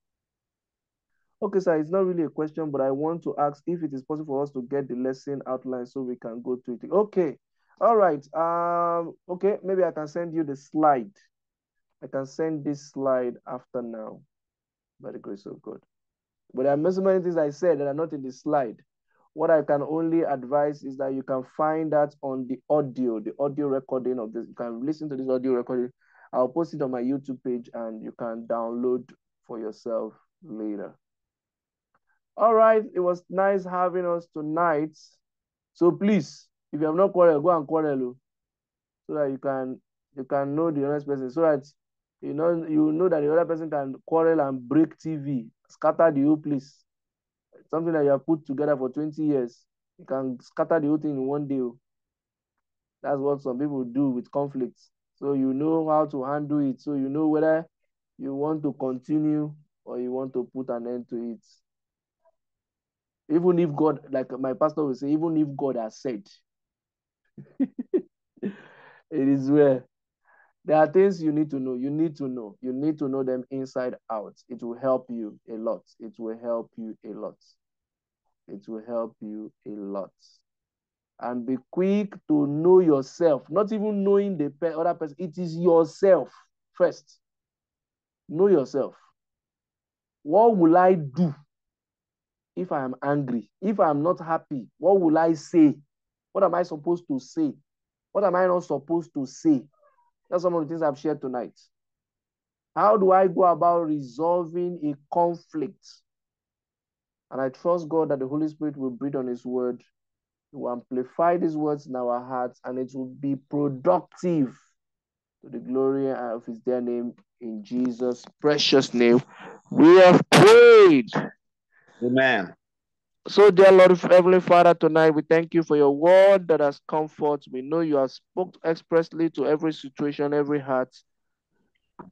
Okay, sir, it's not really a question, but I want to ask if it is possible for us to get the lesson outline so we can go to it. Okay, all right. Um, okay, maybe I can send you the slide. I can send this slide after now, by the grace of God. But there are so many things I said that are not in the slide. What I can only advise is that you can find that on the audio, the audio recording of this. You can listen to this audio recording. I'll post it on my YouTube page and you can download for yourself later. All right, it was nice having us tonight. So please, if you have not quarrel, go and quarrel oh, so that you can you can know the honest person. So that you know you know that the other person can quarrel and break TV, scatter the whole place. Something that you have put together for 20 years. You can scatter the whole thing in one day. Oh. That's what some people do with conflicts. So you know how to handle it. So you know whether you want to continue or you want to put an end to it. Even if God, like my pastor will say, even if God has said, it is where there are things you need to know. You need to know. You need to know them inside out. It will help you a lot. It will help you a lot. It will help you a lot. And be quick to know yourself, not even knowing the other person. It is yourself first. Know yourself. What will I do if I am angry, if I am not happy, what will I say? What am I supposed to say? What am I not supposed to say? That's some of the things I've shared tonight. How do I go about resolving a conflict? And I trust God that the Holy Spirit will breathe on His word, will amplify these words in our hearts, and it will be productive to the glory of His dear name in Jesus' precious name. We have prayed. Amen. So, dear Lord, Heavenly Father, tonight we thank you for your word that has comfort. We know you have spoke expressly to every situation, every heart.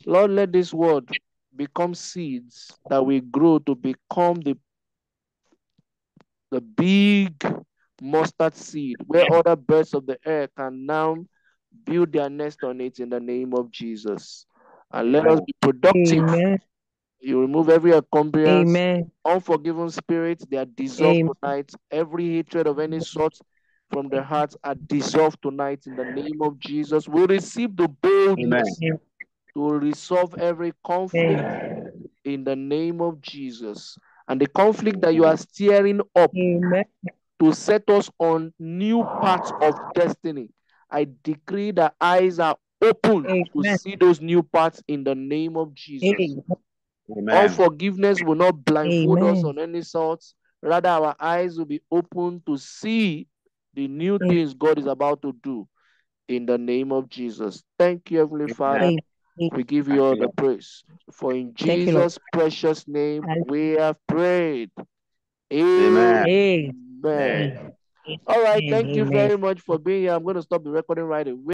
Lord, let this word become seeds that we grow to become the, the big mustard seed where other birds of the air can now build their nest on it in the name of Jesus. And let us be productive Amen. You remove every encumbrance, Amen. unforgiven spirits, they are dissolved Amen. tonight. Every hatred of any sort from the hearts are dissolved tonight in the name of Jesus. We receive the boldness Amen. to resolve every conflict Amen. in the name of Jesus. And the conflict that you are steering up to set us on new paths of destiny. I decree that eyes are open to see those new paths in the name of Jesus. Amen. All forgiveness will not blindfold Amen. us on any sort. Rather, our eyes will be open to see the new things God is about to do in the name of Jesus. Thank you, Heavenly Father. We give you all the praise. For in Jesus' precious name we have prayed. Amen. Amen. All right. Thank you very much for being here. I'm going to stop the recording right away.